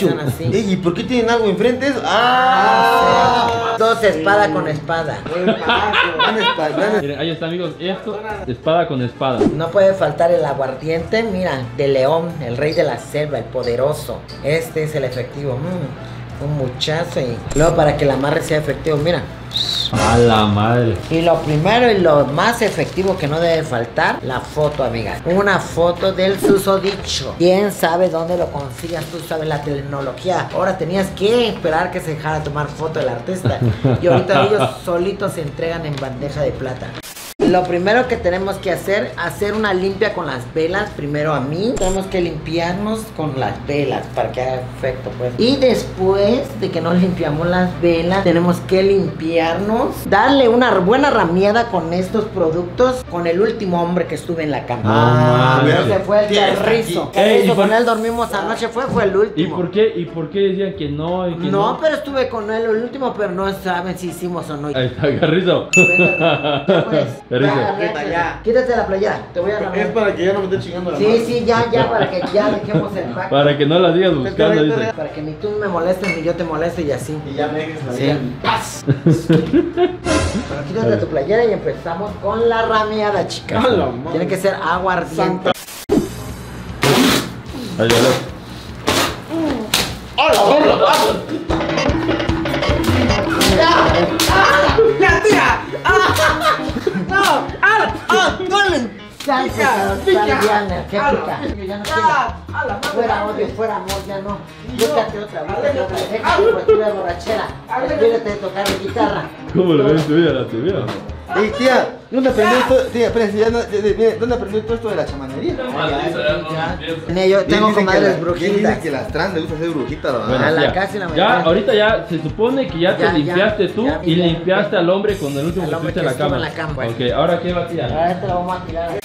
son así. Ey, ¿Y por qué tienen algo enfrente? eso? ¡Ah! Dos espada con espada. Una espada- Miren, ahí está, amigos. Esto, espada con espada. No puede faltar el aguardiente, mira, de león, el rey de la selva, el poderoso. Este es el efectivo. mm, un muchacho y luego para que el amarre sea efectivo, mira. A la madre. Y lo primero y lo más efectivo que no debe faltar, la foto, amiga. Una foto del susodicho. ¿Quién sabe dónde lo consigas? Tú sabes la tecnología. Ahora tenías que esperar que se dejara tomar foto del artista. Y ahorita ellos solitos se entregan en bandeja de plata. Lo primero que tenemos que hacer, hacer una limpia con las velas. Primero a mí, tenemos que limpiarnos con las velas para que haga efecto, pues. Y después de que nos limpiamos las velas, tenemos que limpiarnos, darle una buena ramiada con estos productos, con el último hombre que estuve en la cama. Ah, ese fue el ¿quién está carrizo. Carrizo, ¿y con él dormimos anoche, fue, fue el ¿Y último. por qué, y por qué decían que no? y que No, pero estuve con él el último, pero no saben si hicimos o no. Ahí está, ya, pues. Ya. Quítate la playera, te voy a Es ramar. para que ya no me esté chingando la Sí, madre. sí, ya, ya, para que ya dejemos el pack. Para que no la sigas buscando, dice. Para que ni tú me molestes ni yo te moleste y así. Y ya me dejes la Sí. vida. ¡Paz! Bueno, quítate tu playera y empezamos con la rameada, chica. Tiene que ser agua ardiente. Ahí, ahí. ¡Ya, ¿qué pica? Yo ya no quiero. Fuera odio, fuera amor, ya no. Búscate otra, búscate otra. Deja tu borrachera. Olvídate de tocar la guitarra. ¿Cómo lo ves? Mira la TV. Ey, tía, ¿dónde aprendió esto? Tía, espérense, ya no, de- de- mire, ¿dónde aprendió todo esto de la chamanería? Tenía yo, tengo comadres ¿Quién dice brujitas. que las trans le gusta hacer brujita? la? A la ya, casa la ya, ahorita ya se supone que ya te Ya, ya, limpiaste tú ya, y ya. limpiaste al hombre con el último que estuviste en la cama. pues. Ok, ahora qué va tía. Ahora te la vamos a tirar.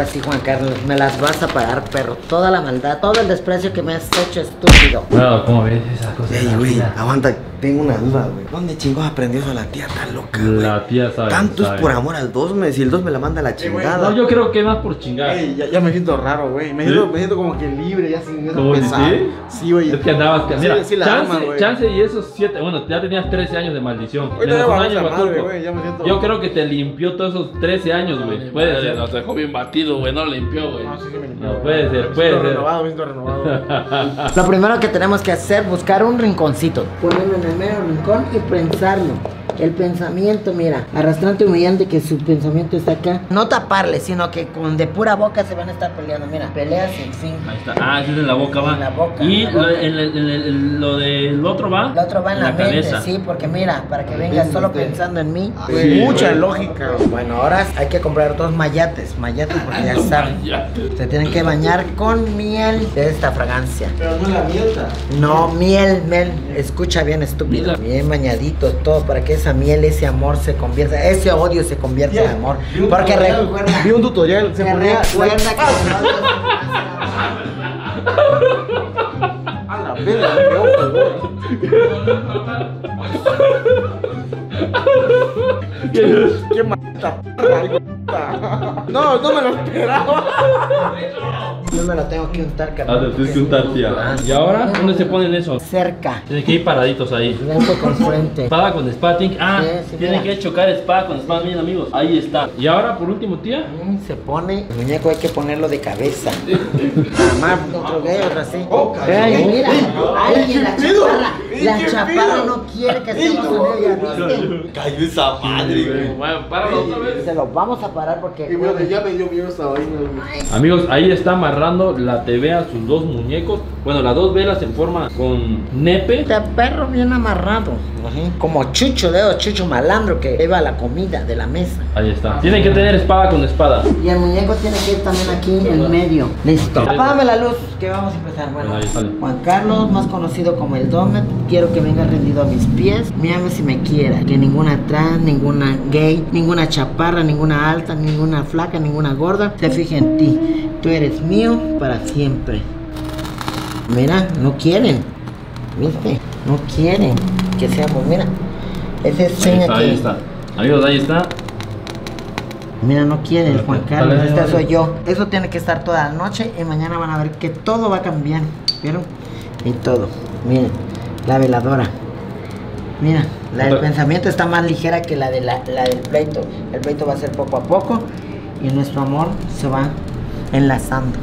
Ahora sí, Juan Carlos, me las vas a pagar, perro. Toda la maldad, todo el desprecio que me has hecho, estúpido. Bueno, ¿cómo ves esa cosa? Ey, güey, aguanta, tengo una duda, güey. ¿Dónde chingos aprendió eso la tía tan loca, güey? La tía sabe. Tanto sabe. es por amor al dos, me, si el dos me la manda a la chingada. No, yo creo que más por chingar. Ey, ya, ya me siento raro, güey. Me, ¿Sí? siento, me siento como que libre, ya sin eso ¿Cómo que pesar. sí? Sí, güey. Es que andabas que mira, sí la chance, chance y esos siete, bueno, ya tenías 13 años de maldición. Menos ya un vamos año a de madre, güey, ya me siento- Yo creo que te limpió todos esos 13 años, güey. Puede Madre, ser. Nos dejó bien batido, güey. No lo limpió, güey. No, sí, sí me limpió. No, puede ser, Me puede ser. renovado, me siento renovado. Lo primero que tenemos que hacer, buscar un rinconcito. Ponerlo en el mero rincón y pensarlo. El pensamiento, mira, arrastrante humillante que su pensamiento está acá. No taparle, sino que con de pura boca se van a estar peleando. Mira, peleas sin fin. Ahí está. Ah, ese es en la boca, va. En la boca, Y en la lo, boca. el- el- el- el- lo del otro va. El otro va en la, mente, cabeza. sí, porque mira, para que vengas solo pensando en mí. Sí, Mucha lógica. Bueno, ahora hay que comprar dos mayates, mayates porque ya saben. Ya. Se tienen que bañar con miel de esta fragancia. Pero no la mierda. No, miel, miel. Escucha bien, estúpido. Bien bañadito, todo, para que esa miel, ese amor se convierta, ese odio se convierta en amor. Porque tutorial, recuerda, Vi un tutorial, se ponía. recuerda que A la verga, qué. Qué maldita perra, hijo de puta. No, no me lo esperaba. Yo me lo tengo que untar, Ah, carnal. te tienes que untar, tía. ¿Y ahora dónde se ponen eso? Cerca, Tienen que ir paraditos ahí. frente con frente. Espada con espada. tienen que- Ah, Sí, sí, tienen mira. que chocar espada con espada, miren amigos. Ahí está. Y ahora por último, tía. Mm, Se pone, el muñeco hay que ponerlo de cabeza. Nada más, otro gay, otro así. Ay, mira, ay, en la chaparra, la chaparra no quiere que estemos con ella, ¿viste? Cayó esa madre, güey. Bueno, páralo otra vez. Se lo vamos a parar porque... Y bueno, ya me dio miedo esta vaina, güey. Amigos, ahí está amarrando la TV a sus dos muñecos. Bueno, las dos velas en forma con nepe. Este perro bien amarrado. Como Chucho, de Chucho malandro que lleva la comida de la mesa. Ahí está. Tienen que tener espada con espada. Y el muñeco tiene que ir también aquí en medio. Listo. Apágame la luz, que vamos a empezar. Bueno, Ahí. Juan Carlos, más conocido como el Domet, quiero que venga rendido a mis pies. Mírame si me quiera. Que ninguna trans, ninguna gay, ninguna chaparra, ninguna alta, ninguna flaca, ninguna gorda se fije en ti. Tú eres mío para siempre. Mira, no quieren. ¿Viste? No quieren que seamos. Mira, esa es Ahí seña está, que. ahí está. Amigos, ahí está. Mira, no quiere el Juan Carlos, esta soy yo. Eso tiene que estar toda la noche y mañana van a ver que todo va a cambiar. ¿Vieron? Y todo. Miren, la veladora. Mira, la del pensamiento está más ligera que la, de la, la del pleito. El pleito va a ser poco a poco y nuestro amor se va enlazando.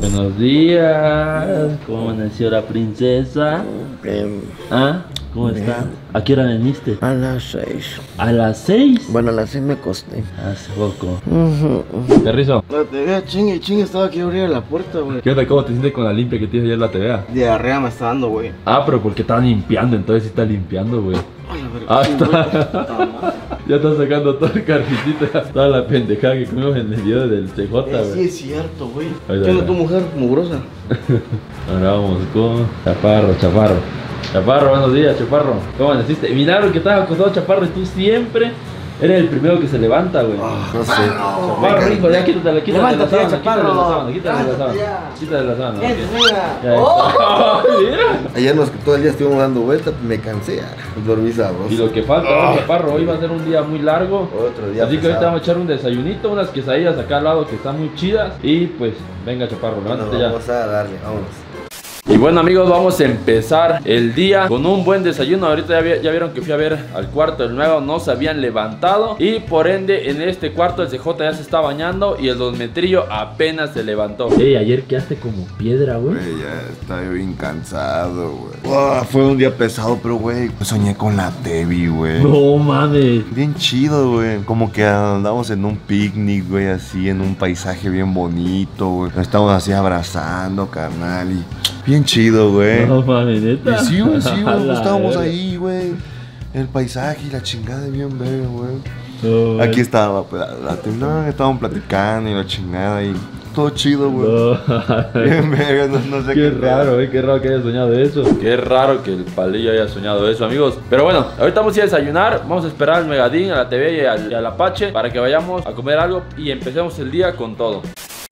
Buenos días. ¿Cómo nació la princesa? Bien. ¿Ah? ¿Cómo está? ¿A qué hora veniste? A las seis. ¿A las 6? Bueno, a las seis me costé. Hace poco. Ujú. Terrizo. La TV chingue, chingue, estaba aquí abriendo la puerta, güey. ¿Qué onda? ¿Cómo te sientes con la limpia que tienes ayer en la TVA? Diarrea me está dando, güey. Ah, pero porque están limpiando, entonces sí está limpiando, güey. La. Ah, sí, está. Ya están sacando todo el carnicito, toda la pendejada que comimos en el video del CJ, Eh, sí, güey. es cierto, güey. ¿Qué está, onda tu mujer, mugrosa? Ahora vamos con Chaparro, Chaparro. Chaparro, buenos días, Chaparro. ¿Cómo naciste? Milagro que estás acostado, Chaparro, y tú siempre eres el primero que se levanta, güey. No sé. Chaparro, hijo, ya quítate, la- quítate la Levántate, sábana, quítate la Chaparro. sábana, quítate la sábana. Quítate la sábana. Mira. Ayer nos, todo el día estuvimos dando vueltas, me cansé. ah, Dormí sabroso. Y lo que falta ahora, Chaparro, hoy va a ser un día muy largo. Otro día Así que ahorita pesado. vamos a echar un desayunito, unas quesadillas acá al lado que están muy chidas. Y pues, venga, Chaparro, Bueno, levántate ya. vamos a darle, vámonos. Y bueno amigos, vamos a empezar el día con un buen desayuno. Ahorita ya, vi- ya vieron que fui a ver al cuarto del nuevo, no se habían levantado. Y por ende, en este cuarto el CJ ya se está bañando y el Metrillo apenas se levantó. Ey, ayer quedaste como piedra, güey. Güey, ya estaba bien cansado, güey. Fue un día pesado, pero, güey, soñé con la Tevi, güey. No mames. Bien chido, güey. Como que andamos en un picnic, güey, así, en un paisaje bien bonito, güey. Nos estamos así abrazando, carnal, y bien chido, güey. No mames, neta. Y sí, güey, sí, güey. Estábamos verga. ahí, güey. El paisaje y la chingada bien verga, güey. No, güey. Aquí estaba, pues, la, la- no, estaban platicando y la chingada y todo chido, güey. No. Bien verga, no, no sé Qué pedo. raro, eh, qué raro que haya soñado eso. Qué raro que el palillo haya soñado eso, amigos. Pero bueno, ahorita vamos a ir a desayunar. Vamos a esperar al Megadín, a la TV y al, y al Apache para que vayamos a comer algo y empecemos el día con todo.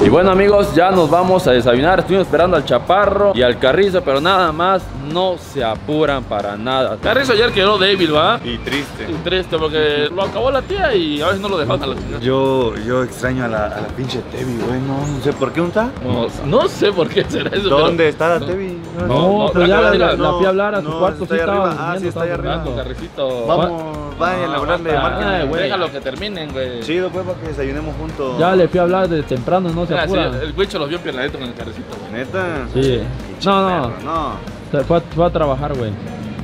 Y bueno amigos, ya nos vamos a desayunar. Estuvimos esperando al Chaparro y al Carrizo, pero nada más no se apuran para nada. Carrizo ayer quedó débil, ¿va? Y triste. Y triste porque lo acabó la tía y a veces no lo dejaron a la chingada. Yo, yo extraño a la, a la pinche Tevi, güey. No, no sé por qué un está. No, no sé por qué será eso. ¿Dónde está la Tevi? No, no, pero ya la- la, la- la fui a hablar a su no, cuarto, está sí estaba arriba. Ah, sí, está ahí arriba. Vamos, vayan a hablarle de Ay, marketing. güey, déjalo que terminen, güey. Chido, pues, para que desayunemos juntos. Ya le fui a hablar de temprano, no se Mira, sí, apura. el güicho los vio piernadito con el carricito, güey. ¿Neta? Sí. No, no, Perro, No. se fue a, fue a trabajar, güey.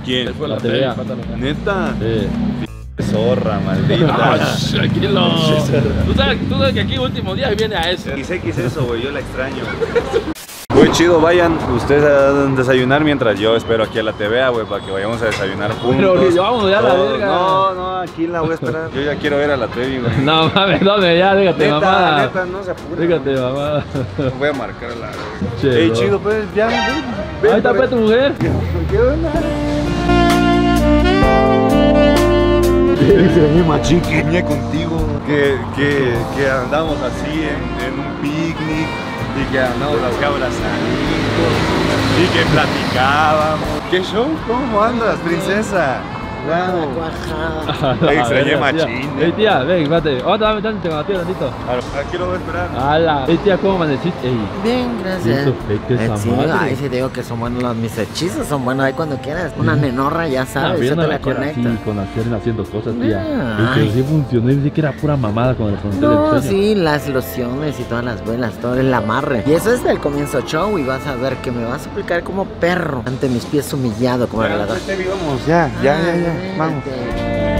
¿Quién? Fue La la TV. ¿Neta? Sí. Zorra, maldita. tranquilo. Tú sabes, tú sabes que aquí último día viene a eso. Quise, quise eso, güey. Yo la extraño. Chido, vayan ustedes a desayunar mientras yo espero aquí a la TVA, güey, para que vayamos a desayunar juntos. Pero que vámonos ya a la verga. No, no, aquí la voy a esperar. Yo ya quiero ver a la TV, güey. No mames, no me ya, déjate Neta, mamá. neta, no se apure. Déjate mamá. Voy a marcar a la verga. Che, Ey, no. chido, pues, ya. ven, ven Ahí está pues tu mujer. ¿Qué onda? Dice mi machín que venía contigo. Que, que, que andamos así en, en un picnic y que andamos así abrazaditos y que platicábamos. ¿Qué show? ¿Cómo andas, princesa? Claro. Te extrañé machín. Ey tía, ven, espérate. Otra vez dame con la tía tantito. Aquí lo voy a esperar. Ala. Ey tía, ¿cómo amaneciste? Ey. Bien, gracias. Eso Eh, sí, ay, sí, digo que son buenos los, mis hechizos, son buenos ahí cuando quieras. Una nenorra, ya Ah, sabes, pero yo te la así, conecto. con piernas haciendo cosas, tía. Ah, Y que sí funcionó, y dije que era pura mamada cuando le conté No, el sueño. sí, las lociones y todas las velas, todo el amarre. Y eso es del comienzo show y vas a ver que me vas a aplicar como perro ante mis pies humillado como regalador. Vamos, ya, ya, ya, ya. Vamos.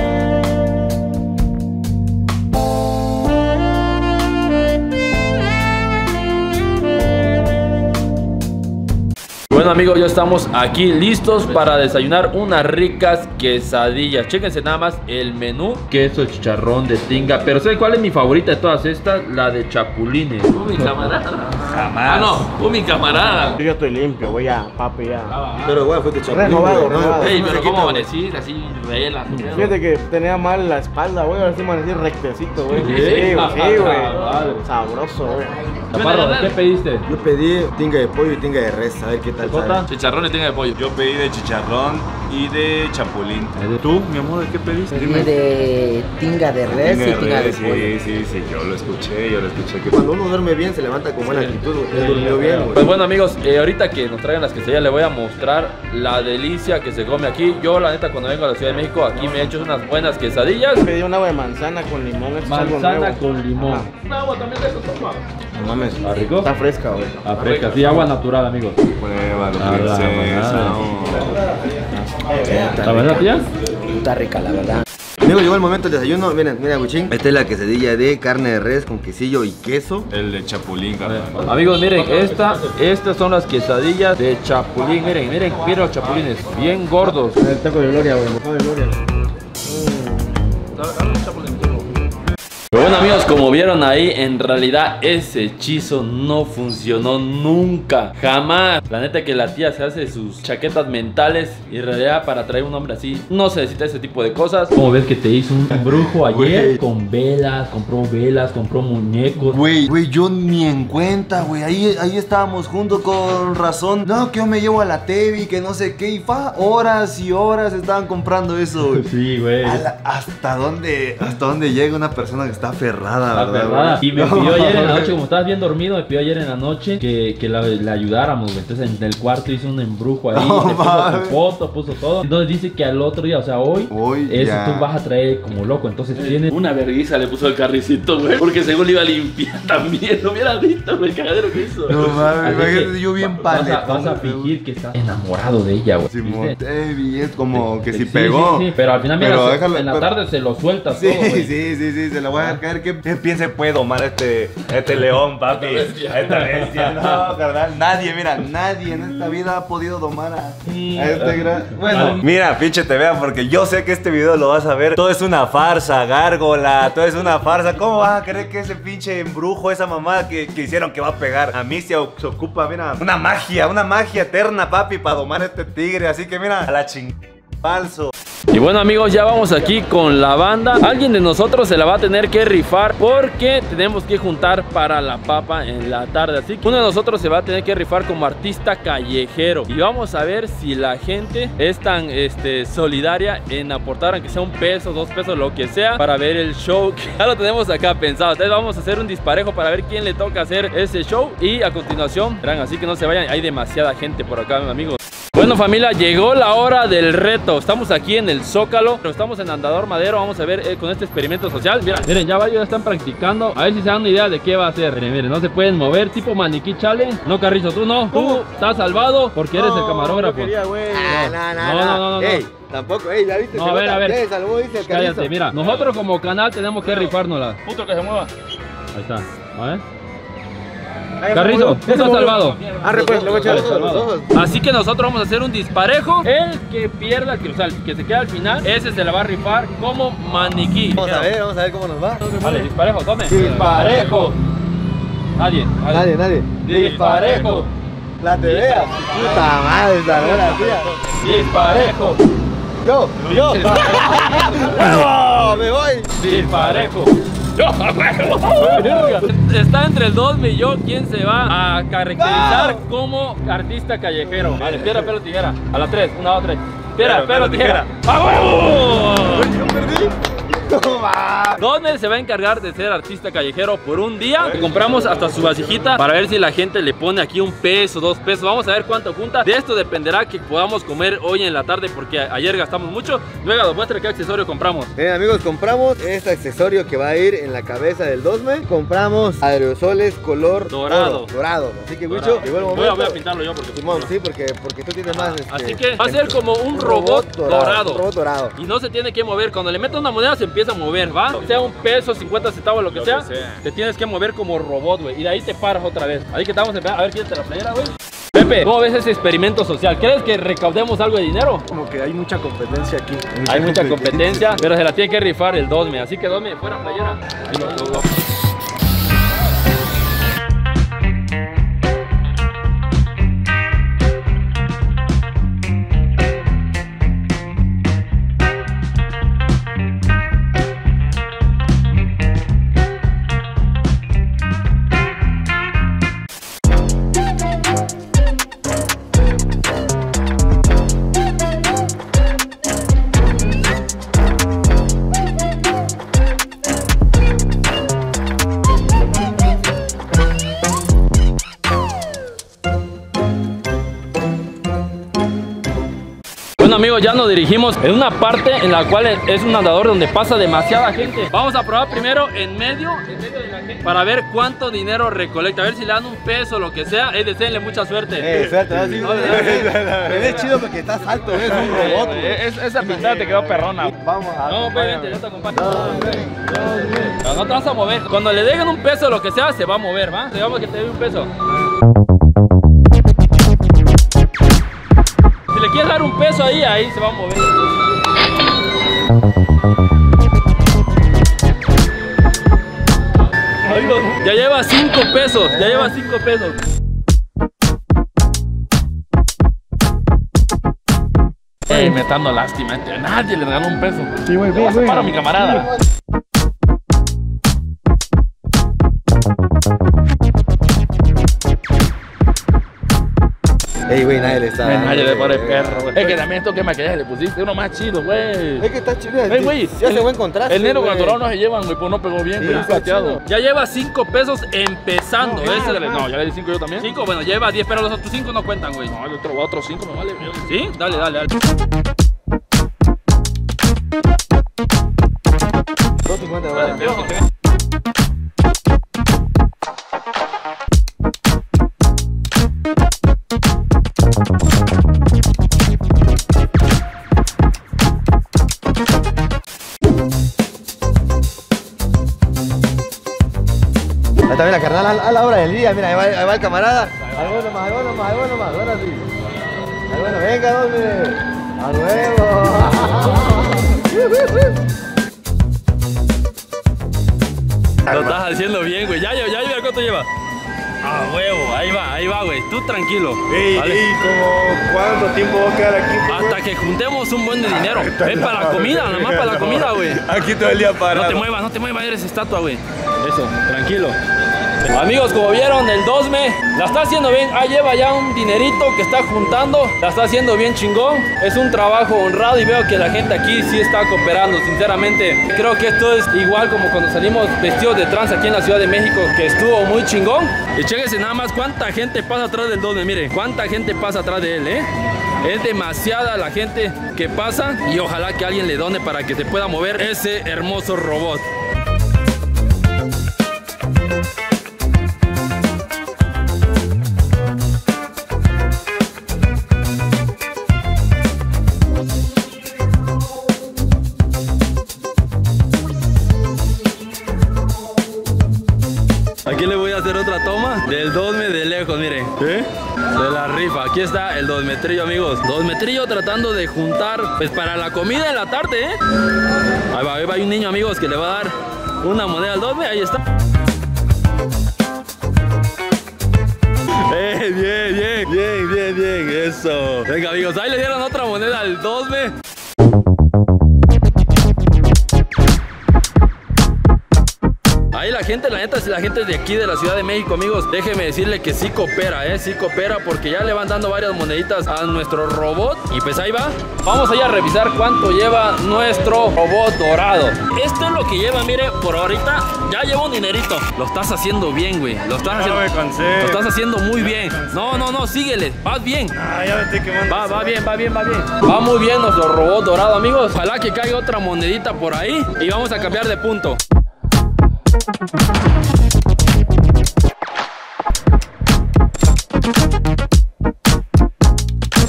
Bueno amigos, ya estamos aquí listos para desayunar unas ricas quesadillas. Chéquense nada más el menú. Queso chicharrón de tinga. Pero ¿saben cuál es mi favorita de todas estas? La de chapulines. mi camarada. Ah, no, mi camarada. Yo ya estoy limpio, voy a papi ya. Pero, güey, fue de chapulín. Renovado, renovado. Ey, pero ¿cómo amaneciste así, velas? Fíjate que tenía mal la espalda, güey, ahora sí amanecí rectecito, güey. Sí. Sí, güey, sí. Madre. Sabroso, güey. Chaparro, ¿qué pediste? Yo pedí tinga de pollo y tinga de res, a ver qué tal sabe. Chicharrón y tinga de pollo. Yo pedí de chicharrón y de chapulín. ¿Tú, mi amor, qué pediste? Dime de tinga de res y tinga de sí, pollo. sí, sí, yo lo escuché, yo lo escuché. Que... Cuando uno duerme bien, se levanta con buena actitud, güey. Él durmió bien, Pues güey. bueno amigos, eh, ahorita que nos traigan las quesadillas les voy a mostrar la delicia que se come aquí. Yo la neta cuando vengo a la Ciudad de México aquí me he hecho unas buenas quesadillas. Pedí un agua de manzana con limón, esto es algo Manzana nuevo. con limón. Ajá. Un agua también de eso, toma. Mames. ¿Está rico? Está fresca, güey. Ah, fresca, sí, agua natural amigos. Pruébalo, princesa. ¿La verdad, tía? Está rica, la verdad. Amigos, llegó el momento del desayuno. Miren, mira, Guchín. Esta es la quesadilla de carne de res con quesillo y queso. El de chapulín, carnal. Amigos, miren, esta, estas son las quesadillas de chapulín. Miren, miren, miren los chapulines, bien gordos. El taco de gloria, güey. El taco de gloria. Pero bueno amigos, como vieron ahí, en realidad ese hechizo no funcionó nunca, jamás. La neta que la tía se hace sus chaquetas mentales y en realidad para traer un hombre así no se necesita ese tipo de cosas. Como ves que te hizo un brujo ayer con velas, compró velas, compró muñecos. Güey, güey, yo ni en cuenta, güey. Ahí, ahí estábamos juntos con razón. No, que yo me llevo a la Tevi, que no sé qué. Y fa, horas y horas estaban comprando eso, güey. Sí, güey. ¿Hasta dónde, hasta dónde llega una persona que está aferrada, La verdad? Y me pidió ayer en la noche, como estabas bien dormido, me pidió ayer en la noche que, que la- le ayudáramos. güey. Entonces en el cuarto hizo un embrujo ahí, No te puso foto, puso todo. Entonces dice que al otro día, o sea, hoy, Hoy eso ya. tú vas a traer como loco. Entonces tiene Una vergüenza le puso el carricito, güey. Porque según le iba a limpiar también. No hubiera visto, güey, el cagadero que hizo. No mames, yo bien vas a, paletón. vas a fingir que estás enamorado de ella, güey. Simón. Tevi, es como que si Sí, pegó. Sí, sí, pero al final, mira, Pero se- déjalo- en la pero- tarde se lo sueltas Sí, todo, güey. sí, sí, sí, se la voy a dejar caer. ¿Qué, qué piense puede domar este, este león, papi? Esta bestia. No, carnal, nadie, mira, nadie en esta vida ha podido domar a, a este gran... Bueno, mira, pinche te vea, porque yo sé que este video lo vas a ver. Todo es una farsa, gárgola, todo es una farsa. ¿Cómo vas a creer que ese pinche embrujo, esa mamá que, que hicieron que va a pegar? A mí se, se ocupa, mira, una magia, una magia eterna, papi, para domar a este tigre. Así que mira, a la ching... Falso. Bueno amigos, ya vamos aquí con la banda. Alguien de nosotros se la va a tener que rifar Porque tenemos que juntar para la papa en la tarde. Así que uno de nosotros se va a tener que rifar como artista callejero. Y vamos a ver si la gente es tan este, solidaria en aportar Aunque sea un peso, dos pesos, lo que sea Para ver el show que ya lo tenemos acá pensado. Entonces vamos a hacer un disparejo para ver quién le toca hacer ese show. Y a continuación, verán, así que no se vayan Hay demasiada gente por acá amigos bueno familia, llegó la hora del reto. Estamos aquí en el Zócalo Pero estamos en Andador Madero. Vamos a ver eh, con este experimento social. Miren, miren, ya varios ya están practicando. A ver si se dan una idea de qué va a hacer. Miren, miren, no se pueden mover Tipo maniquí challenge No, Carrizo, tú no. Tú estás salvado porque eres el camarógrafo. Ah, no, No, no, no, no, no. Ey, tampoco, ey, ya viste. No, se a ver, a ver. Salvó, dice el Cállate, mira Nosotros como canal tenemos que rifárnosla Puto que se mueva. Ahí está, a ver Carrizo, tú estás salvado Arre, pues, le voy a echar los ojos. Así que nosotros vamos a hacer un disparejo. El que pierda, que, o sea, el que se queda al final, ese se la va a rifar como maniquí. Vamos a ver, vamos a ver cómo nos va. Vale, disparejo, tome. Disparejo. Nadie. Nadie, nadie. Disparejo. La te veas. Puta madre, la tía. Disparejo. Yo, yo. Me voy. Disparejo. Está entre el 2 y yo quién se va a caracterizar como artista callejero. Vale, piedra, pelo, tijera. A la 3, una, dos, tres. Piedra, pelo, tijera. ¡A huevo! Yo perdí. ¿Dónde se va a encargar de ser artista callejero por un día? Que compramos hasta su vasijita para ver si la gente le pone aquí un peso, dos pesos. Vamos a ver cuánto junta. De esto dependerá que podamos comer hoy en la tarde porque ayer gastamos mucho. Luego, muestra qué accesorio compramos. Bien amigos, compramos este accesorio que va a ir en la cabeza del Dosme. Compramos aerosoles color Dorado. oro, dorado. Así que Dorado. Wicho, llegó el Voy a, momento. voy a pintarlo yo porque Simón, sí, porque, porque tú tienes más. este, Así que va a ser como un robot dorado. Un robot dorado. Y no se tiene que mover. Cuando le metes una moneda se empieza a mover, ¿va? Sea un peso, 50 centavos, lo que, sea, Te tienes que mover como robot, güey. Y de ahí te paras otra vez. Ahí que estamos a ver, quítate la playera, güey. Pepe, ¿cómo ves ese experimento social? ¿Crees que recaudemos algo de dinero? Como que hay mucha competencia aquí. Hay mucha competencia, pero se la tiene que rifar el Dosme. Así que Dosme, fuera playera. Ahí lo- lo- ya nos dirigimos en una parte en la cual es un andador donde pasa demasiada gente. Vamos a probar primero en medio, en medio de la para ver cuánto dinero recolecta. A ver si le dan un peso o lo que sea. Eh, deseenle mucha suerte. Eh, suerte. Sí, No, ves chido porque estás alto, eres un robot, güey. Eh, es- esa pintada te quedó perrona. Vamos a. No, vente, yo te acompaño. No, no te vas a mover. Cuando le dejen un peso o lo que sea, se va a mover, ¿va? Digamos que te dé un peso. Quieres dar un peso ahí, ahí se va a mover. Ya lleva 5 pesos, ya lleva 5 pesos. Ey, me está dando lástima. este, Nadie le regaló un peso. Sí, güey, Vas a para mi camarada. Ey, güey, nadie le está. Nadie le pone güey. perro, güey. Es que también esto que maquillaje le pusiste, uno más chido, güey. Es que está chido. Ey, güey. Se hace buen contraste. El negro con güey. el dorado no se llevan, güey, pues no pegó bien, Sí, está plateado. Ya lleva 5 pesos empezando. No, Ese le- No, ya le di 5 yo también. 5, bueno, lleva 10, pero los otros 5 no cuentan, güey. No, el otro, otro 5 me vale. bien. ¿Sí? Dale, dale, dale. 250, güey. Está, mira, carnal, a, la hora del día, mira, ahí va, ahí va el camarada. Al bueno más, al bueno más, al bueno más, ahora sí. Al bueno, venga, hombre. A nuevo. Lo estás haciendo bien, güey. Ya, ya, ya, ya, ¿cuánto lleva? Ah, huevo, ahí va, ahí va, güey. Tú tranquilo. Ey, Vale. ey, como cuánto tiempo va a quedar aquí? Hasta que juntemos un buen de dinero. Ven para la comida, nada más para la comida, güey. Aquí todo el día parado. No te muevas, no te muevas, eres estatua, güey. Eso, tranquilo. Amigos, como vieron, el 2me la está haciendo bien. Ah, lleva ya un dinerito que está juntando. La está haciendo bien chingón. Es un trabajo honrado y veo que la gente aquí sí está cooperando. Sinceramente, creo que esto es igual como cuando salimos vestidos de trans aquí en la Ciudad de México, que estuvo muy chingón. Y chéquese nada más cuánta gente pasa atrás del 2me. Mire, cuánta gente pasa atrás de él, ¿eh? Es demasiada la gente que pasa y ojalá que alguien le done para que se pueda mover ese hermoso robot. Del 2me de lejos, miren. De la rifa. Aquí está el 2 metrillo, amigos. 2 metrillo tratando de juntar, pues para la comida de la tarde, ¿eh? Ahí va, ahí va, hay un niño, amigos, que le va a dar una moneda al 2me. Ahí está. Eh, bien, bien, bien, bien, bien, eso. Venga, amigos, ahí le dieron otra moneda al 2me. Ahí la gente, la neta, si la gente es de aquí, de la Ciudad de México, amigos, déjeme decirle que sí coopera, ¿eh? Sí coopera porque ya le van dando varias moneditas a nuestro robot. Y pues ahí va. Vamos allá a revisar cuánto lleva nuestro robot dorado. Esto es lo que lleva, mire, por ahorita ya lleva un dinerito. Lo estás haciendo bien, güey. Lo estás haciendo. Lo estás haciendo muy bien. No, no, no, síguele. Vas bien. Ah, ya me estoy quemando. Va, va bien, va bien, va bien. Va muy bien nuestro robot dorado, amigos. Ojalá que caiga otra monedita por ahí y vamos a cambiar de punto. Thank you.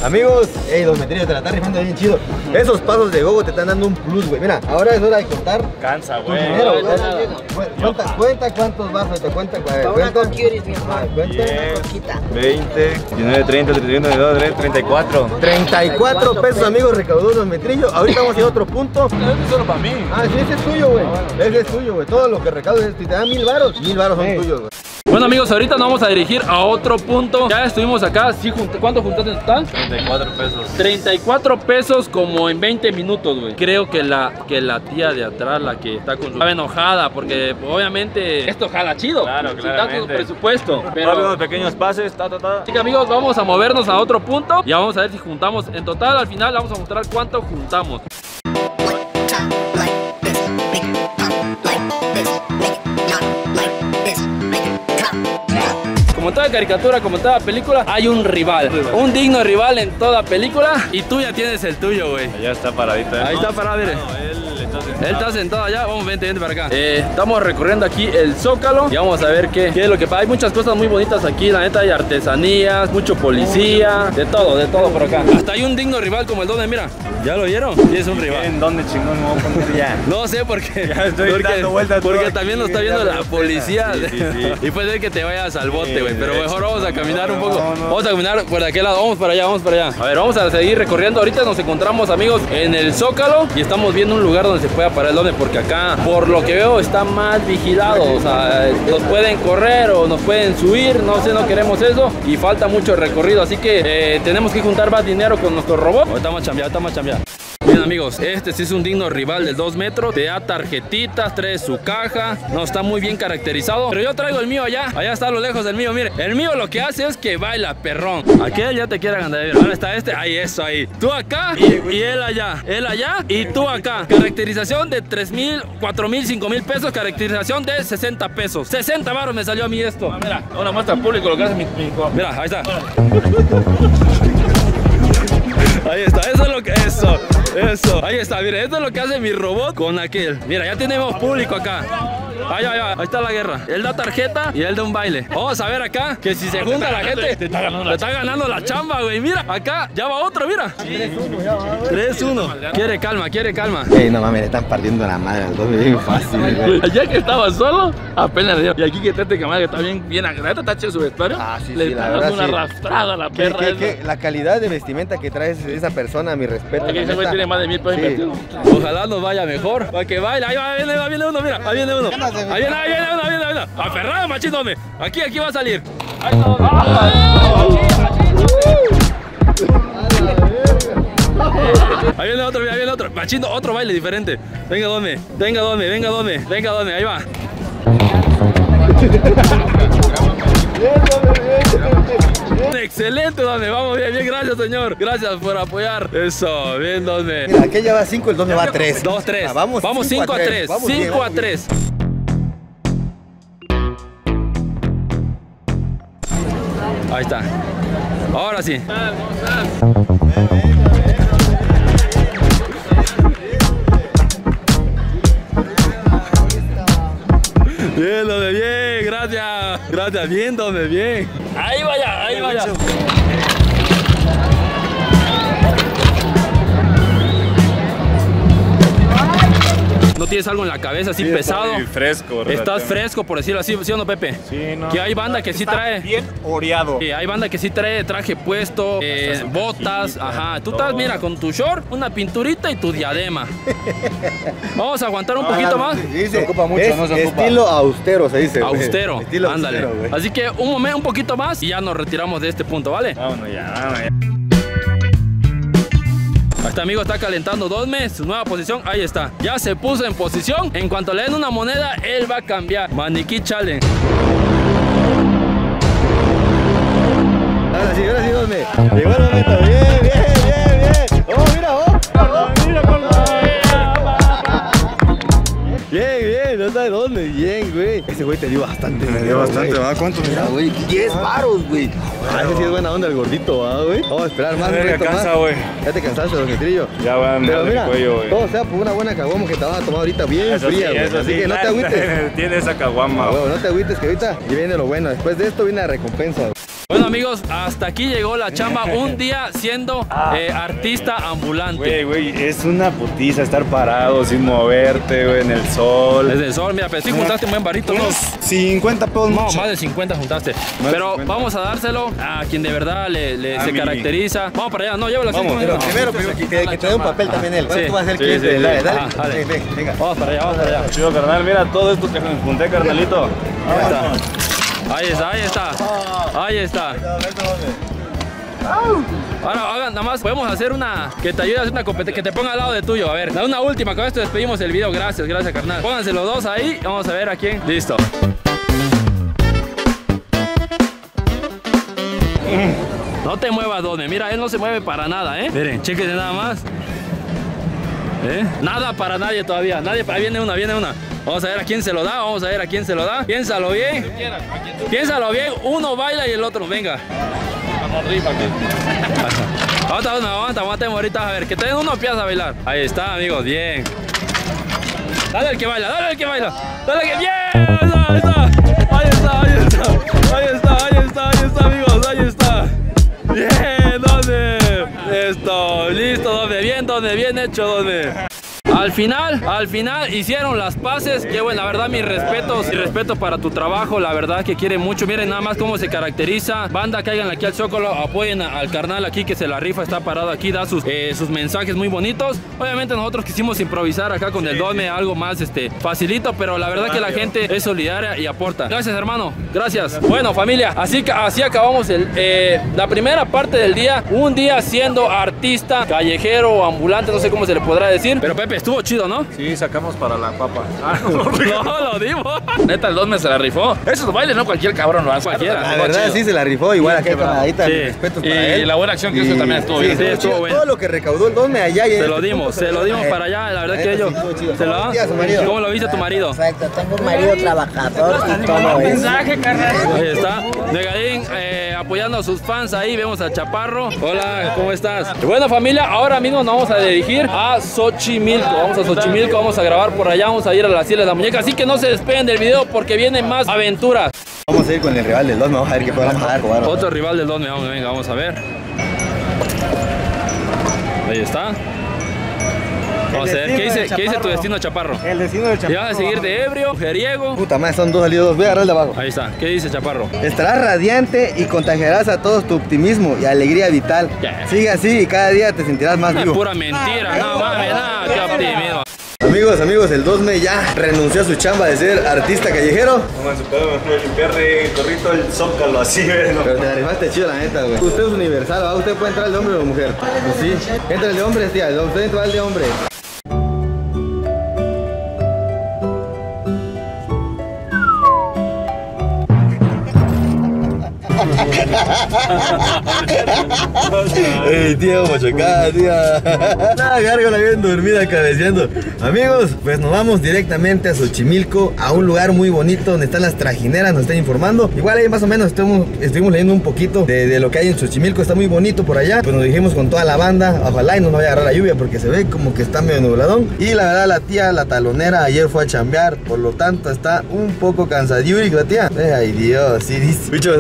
Amigos, hey, dos metrillos te la están rifando bien chido. Esos pasos de gogo te están dando un plus, güey. Mira, ahora es hora de contar Cansa, tu güey. dinero, güey. Cuenta, cuenta cuántos vasos te cuenta, una Cuenta. con cuties, mi amor. Ah, cuenta. 10, Coquita. 20, 19, 30, 31, 32, 34. 34 pesos, amigos, recaudó dos metrillos. Ahorita vamos a ir a otro punto. Esto es solo para mí. Ah, sí, ese es tuyo, güey. Ese es tuyo, güey. Todo lo que recaudes, si te dan mil varos, mil varos son tuyos, güey. Bueno amigos, ahorita nos vamos a dirigir a otro punto. Ya estuvimos acá, sí, ¿cuánto juntaste en total? 34 pesos. 34 pesos como en 20 minutos, güey. Creo que la, que la tía de atrás, la que está con su... Estaba enojada porque obviamente esto jala chido. Claro, Sin tanto presupuesto. Rápido, Pero... unos pequeños pases, ta, ta, ta. Así que amigos, vamos a movernos a otro punto y vamos a ver si juntamos. En total, al final, vamos a mostrar cuánto juntamos. Como en toda caricatura, como en toda película, hay un rival. Un digno rival en toda película. Y tú ya tienes el tuyo, güey. Ya está paradito, ¿eh? Ahí está parado, mire. Él está sentado allá, vamos, vente, vente para acá. Eh, estamos recorriendo aquí el Zócalo y vamos a ver qué, qué es lo que pasa. Hay muchas cosas muy bonitas aquí, la neta, hay artesanías, mucho policía, de todo, de todo por acá. Hasta hay un digno rival como el Donde, mira. ¿Ya lo vieron? Sí, es un rival. ¿En dónde chingón me voy a poner ya? No sé por qué. Ya estoy porque, dando vueltas porque por también nos está viendo la policía. Sí, sí, sí. y puede ser que te vayas al bote, Sí, güey. pero mejor hecho. vamos a caminar un poco. no, no. Vamos a caminar por aquel lado. Vamos para allá, vamos para allá. A ver, vamos a seguir recorriendo. Ahorita nos encontramos, amigos, en el Zócalo. Y estamos viendo un lugar donde se pueda parar el donde. Porque acá, por lo que veo, está más vigilado. O sea, nos pueden correr o nos pueden subir. No sé, no queremos eso. Y falta mucho recorrido. Así que eh, tenemos que juntar más dinero con nuestro robot. Ahorita vamos a chambear. Bien amigos, este sí es un digno rival del 2 metros Te da tarjetitas, trae su caja No, está muy bien caracterizado Pero yo traigo el mío allá, allá está a lo lejos del mío Mire, el mío lo que hace es que baila perrón Aquel ya te quiere ganar Ahora está este, ahí eso ahí Tú acá y, y él allá Él allá y tú acá Caracterización de 3 mil, 4 mil, 5 mil pesos Caracterización de 60 pesos 60 baros me salió a mí esto Mira, ahora muestra al público lo que hace mi, mi. Mira, ahí está. Ahí está, eso es lo que. Eso, eso. Ahí está, mira, esto es lo que hace mi robot con aquel. Mira, ya tenemos público acá. Ahí, ahí, ahí, ahí está la guerra. Él da tarjeta y él da un baile. Vamos a ver acá que si se junta la gente, Te está ganando te la está ganando la chamba, güey. Mira, acá ya va otro, mira. 3-1. Quiere calma, quiere calma. Ey, no mames, le están partiendo la madre al dos, bien fácil, güey. Allá que estaba solo, apenas le dio. Y aquí que está este camarada que está bien, bien agradable, está chido su vestuario. Ah, sí, le sí, la está verdad, dando una sí. arrastrada a la ¿Qué, perra. qué, esa. qué? La calidad de vestimenta que trae esa persona, mi respeto. Aquí la ese güey tiene más de mil pesos Sí. invertidos. Ojalá nos vaya mejor. Para que baile. Ahí va, ahí viene, ahí viene uno, mira. Ahí viene uno. Ahí viene, ahí viene uno, ahí viene, ahí viene. Aferrado, machito, hombre. Aquí, aquí va a salir. Ahí está. Ahí viene otro, ahí viene otro. Machito, otro baile diferente. Venga, dome. Venga, dome, venga, dome. Venga, dome. Ahí va. Excelente, dome. Vamos bien, bien. Gracias, señor. Gracias por apoyar. Eso, bien, dome. Mira, aquel ya va 5, el 2 me va 3. 2, 3. vamos vamos 5 a 3. Vamos bien, 5 a vamos bien. 3. Ahí está. Ahora sí. Bien, donde bien, donde bien. Ahí vaya, ahí vaya. ¿No tienes algo en la cabeza así pesado? Estoy fresco, Estás fresco, por decirlo así, ¿sí o no, Pepe? Sí, no. Que hay banda que sí trae. Bien oreado. Sí, hay banda que sí trae traje puesto, eh, botas, cajita, ajá. Tú todo. estás, mira, con tu short, una pinturita y tu diadema. Vamos a aguantar un poquito más. Dice, Se ocupa mucho, es no se ocupa. Estilo austero, se dice. Austero, Estilo ándale. austero, güey. Así que un momento, un poquito más y ya nos retiramos de este punto, ¿vale? Vámonos ya, vámonos ya. Este amigo está calentando dos meses, su nueva posición, ahí está. Ya se puso en posición. En cuanto le den una moneda, él va a cambiar. Maniquí Challenge. Ahora sí, ahora sí, ¿dónde? Llegó el momento. Bien, bien, sabes dónde. Bien, güey. Ese güey te dio bastante. Me dio bastante, ¿va? ¿Cuánto? Mira, güey, 10 varos, güey. Ah, ese sí es buena onda el gordito, ¿va, güey? Vamos a esperar más. A ver, un reto ya cansa, más. güey. Ya te cansaste, don Getrillo. Ya andar Pero mira, cuello, güey. todo sea por una buena caguama que te vas a tomar ahorita bien Eso fría, sí, güey. eso Así sí. que no te agüites. Tiene esa caguama, Ah, güey. huevo, no te agüites que ahorita ya viene lo bueno. Después de esto viene la recompensa. güey. Bueno amigos, hasta aquí llegó la chamba. Un día siendo eh, artista ambulante. Güey, güey, es una putiza estar parado sin moverte, güey, en el sol. Desde el sol, mira, pero sí juntaste un buen barrito, ¿no? Unos 50 pesos No, mucho. más de 50 juntaste. Pero 50. vamos a dárselo a quien de verdad le, se mí. caracteriza. Vamos para allá, no, llévalo así. No. Primero, primero, que, que- que te dé un papel también él. Sí. Tú vas a ser Sí, cliente. sí, sí. Dale, dale. Ajá, dale. Ven, ven, venga. Vamos para allá, vamos para allá. Chido, carnal, mira todo esto que me junté, carnalito. Ahí está. Ahí está, ahí está. Ahí está. Ahora, hagan, nada más podemos hacer una que te ayude a hacer una competencia, que te ponga al lado de tuyo. A ver, una última, con esto despedimos el video. Gracias, gracias, carnal. Pónganse los dos ahí, vamos a ver a quién. Listo. No te muevas, Dome. Mira, él no se mueve para nada, ¿eh? Miren, chéquense nada más. ¿Eh? Nada para nadie todavía. Nadie, ahí viene una, viene una. Vamos a ver a quién se lo da, vamos a ver a quién se lo da. Piénsalo bien. Piénsalo bien. Uno baila y el otro, venga. Aguanta, aguanta, aguanta, aguanta ahorita. A ver, que te den uno empieza a bailar. Ahí está, amigos, bien. Dale al que baila, dale al que baila. Dale al que. ¡Bien! Ahí está. Ahí está, ahí está. Ahí está, ahí está, ahí está, amigos. Ahí está. Bien, ¿dónde? Esto, listo, ¿dónde? Bien, ¿dónde? Bien hecho, ¿dónde? Al final, al final hicieron las paces. Qué bueno, la verdad, mis respetos y respeto para tu trabajo. La verdad que quiere mucho. Miren nada más cómo se caracteriza. Banda, caigan aquí al Zócalo. Apoyen al carnal aquí que se la rifa. Está parado aquí, da sus, eh, sus mensajes muy bonitos. Obviamente, nosotros quisimos improvisar acá con el Dome algo más este, facilito. Pero la verdad que la gente es solidaria y aporta. Gracias, hermano. Gracias. Bueno, familia, así, que- así acabamos el, eh, la primera parte del día. Un día siendo artista, callejero o ambulante, no sé cómo se le podrá decir. Pero Pepe, estuvo chido, ¿no? Sí, sacamos para la papa. No, lo digo. Neta, el 2 me se la rifó. Esos bailes no cualquier cabrón lo hace. Cualquiera. La verdad, sí se la rifó. Igual aquí camarada, Sí. respeto Y para él. la buena acción que hizo también estuvo bien. Sí, estuvo bueno. Todo lo que recaudó el Dome allá. y Se lo dimos, se lo dimos para allá. La verdad que ellos sí, estuvo chido. se lo ¿Cómo viste a su marido? ¿Cómo lo viste a tu marido? Perfecto, tengo un marido trabajador y todo eso. Ahí está. Negadín eh, apoyando a sus fans ahí. Vemos al Chaparro. Hola, ¿cómo estás? Y bueno, familia, ahora mismo nos vamos a dirigir a Xochimilco. Vamos a Xochimilco, vamos a grabar por allá. Vamos a ir a las Islas de la Muñeca. Así que no se despeguen del video porque vienen más aventuras. Vamos a ir con el rival del Dome. Vamos a ver qué podemos dar. jugar. Otro rival del Don Venga, venga, vamos a ver. Ahí está. Vamos a ver, ¿qué dice, ¿qué dice tu destino, Chaparro? El destino del ¿Te vas a seguir de ebrio, mujeriego? Puta madre, son dos salidos. Voy a agarrar el de abajo. Ahí está, ¿qué dice Chaparro? Estarás radiante y contagiarás a todos tu optimismo y alegría vital. Sigue así y cada día te sentirás más Es vivo. pura mentira, no mames, nada, qué optimismo. Amigos, amigos, el Dosme ya renunció a su chamba de ser artista callejero. Como en su pedo me fui a limpiar el corrito el zócalo así, ¿ves? Pero te la rifaste chido, la neta, güey. Usted es universal, ¿va? Usted puede entrar el de hombre o de mujer. Pues sí. Entra el de hombre, tía. Usted entra el de hombre. Ey, tío, machacada, tía. La gárgola bien dormida cabeceando. Amigos, pues nos vamos directamente a Xochimilco, a un lugar muy bonito donde están las trajineras, nos están informando. Igual ahí más o menos estuvimos, estuvimos leyendo un poquito de, lo que hay en Xochimilco, está muy bonito por allá. Pues nos dijimos con toda la banda, ojalá y no nos vaya a agarrar la lluvia porque se ve como que está medio nubladón. Y la verdad, la tía, la talonera, ayer fue a chambear, por lo tanto está un poco cansadiúrica tía. Ay, Dios, sí, dice. Bicho, es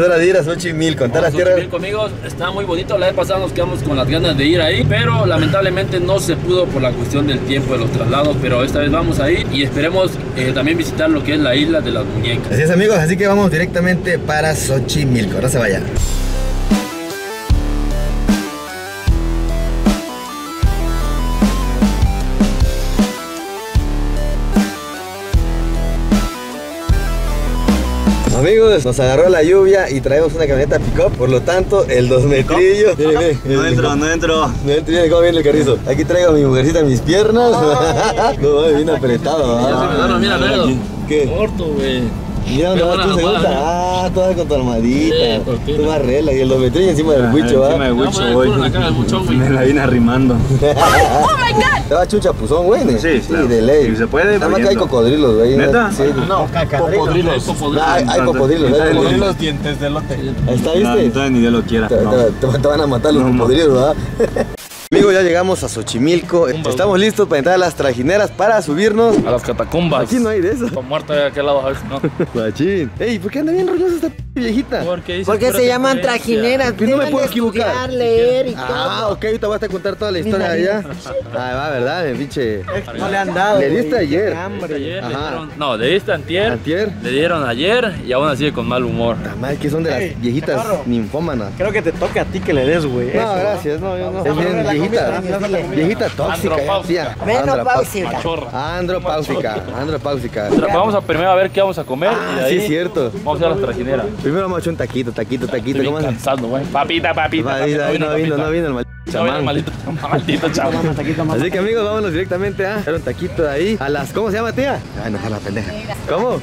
contar las tierras. Xochimilco, amigos, está muy bonito. La vez pasada nos quedamos con las ganas de ir ahí, pero lamentablemente no se pudo por la cuestión del tiempo de los traslados. Pero esta vez vamos a ir y esperemos eh, también visitar lo que es la isla de las muñecas. Así es amigos, así que vamos directamente para Xochimilco, no se vayan. Amigos, nos agarró la lluvia y traemos una camioneta pick-up, por lo tanto, el dos metrillo. Mire, mire, No mire, entro, no entro. no entro, cómo viene el carrizo. Aquí traigo a mi mujercita en mis piernas. No, bien apretado. Ya se me ¿ah? mira. Corto, güey. Mira, ¿dónde buena tú segunda? Ah, toda con tu armadita. Sí, tú más rela y el dos metrillo encima del bucho, ¿va? Encima del ver, güey. la. Me la vine arrimando. Te va a chucha puzón, güey. ¿no? Sí, claro. de ley. Si se puede, Nada más que hay cocodrilos, güey. ¿Neta? Sí. No, Cocodrilos. No, hay, hay cocodrilos, hay cocodrilos. dientes de lote. Ahí está, No, ¿viste? entonces ni Dios lo quiera. Te, no. van a matar los No, no. cocodrilos, ¿verdad? Amigos, ya llegamos a Xochimilco. Estamos listos para entrar a las trajineras para subirnos. A las catacumbas. Aquí no hay de eso. Está muerto de aquel lado, a ver si no. Machín. Ey, ¿por qué anda bien rollosa esta p- viejita? Porque Porque se llaman trajineras. Que no me puedo equivocar. estudiar, leer y Ah, todo. ok, ahorita vas a contar toda la historia de allá. Ah, va, ¿verdad? Mi pinche. No le han dado. Le diste güey, ayer. hambre. Ayer le Ajá. dieron, no, le diste antier, Antier. le dieron ayer y aún así con mal humor. Madre, que son de las Ey, viejitas ninfómanas. Creo que te toca a ti que le des, güey. No, eso, gracias, no, yo no. Es bien viejita. la. Viejita tóxica, ya. Machorra. Andropáusica, andropáusica. Tra- Vamos a primero a ver qué vamos a comer y Ah, ahí sí, es cierto. vamos a ir a las trajineras. Primero vamos a echar un taquito, taquito, taquito. Estoy ¿Cómo bien se cansado, güey. Papita, papita. Papita, ahí no vino, no vino el maldito No vino el chamán. maldito, maldito chaval. Así que amigos, vámonos directamente a echar un taquito de ahí. A las, ¿cómo se llama, tía? Ay, no, la pendeja. ¿Cómo?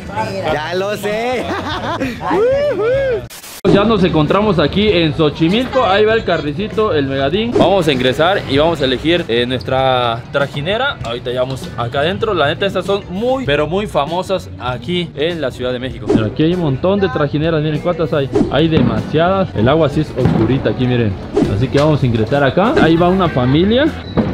Ya lo sé. Ya nos encontramos aquí en Xochimilco, ahí va el carricito, el megadín. Vamos a ingresar y vamos a elegir eh, nuestra trajinera. Ahorita ya vamos acá adentro, la neta estas son muy, pero muy famosas aquí en la Ciudad de México. Aquí hay un montón de trajineras, miren cuántas hay. Hay demasiadas, el agua sí es oscurita aquí, miren Así que vamos a ingresar acá. Ahí va una familia.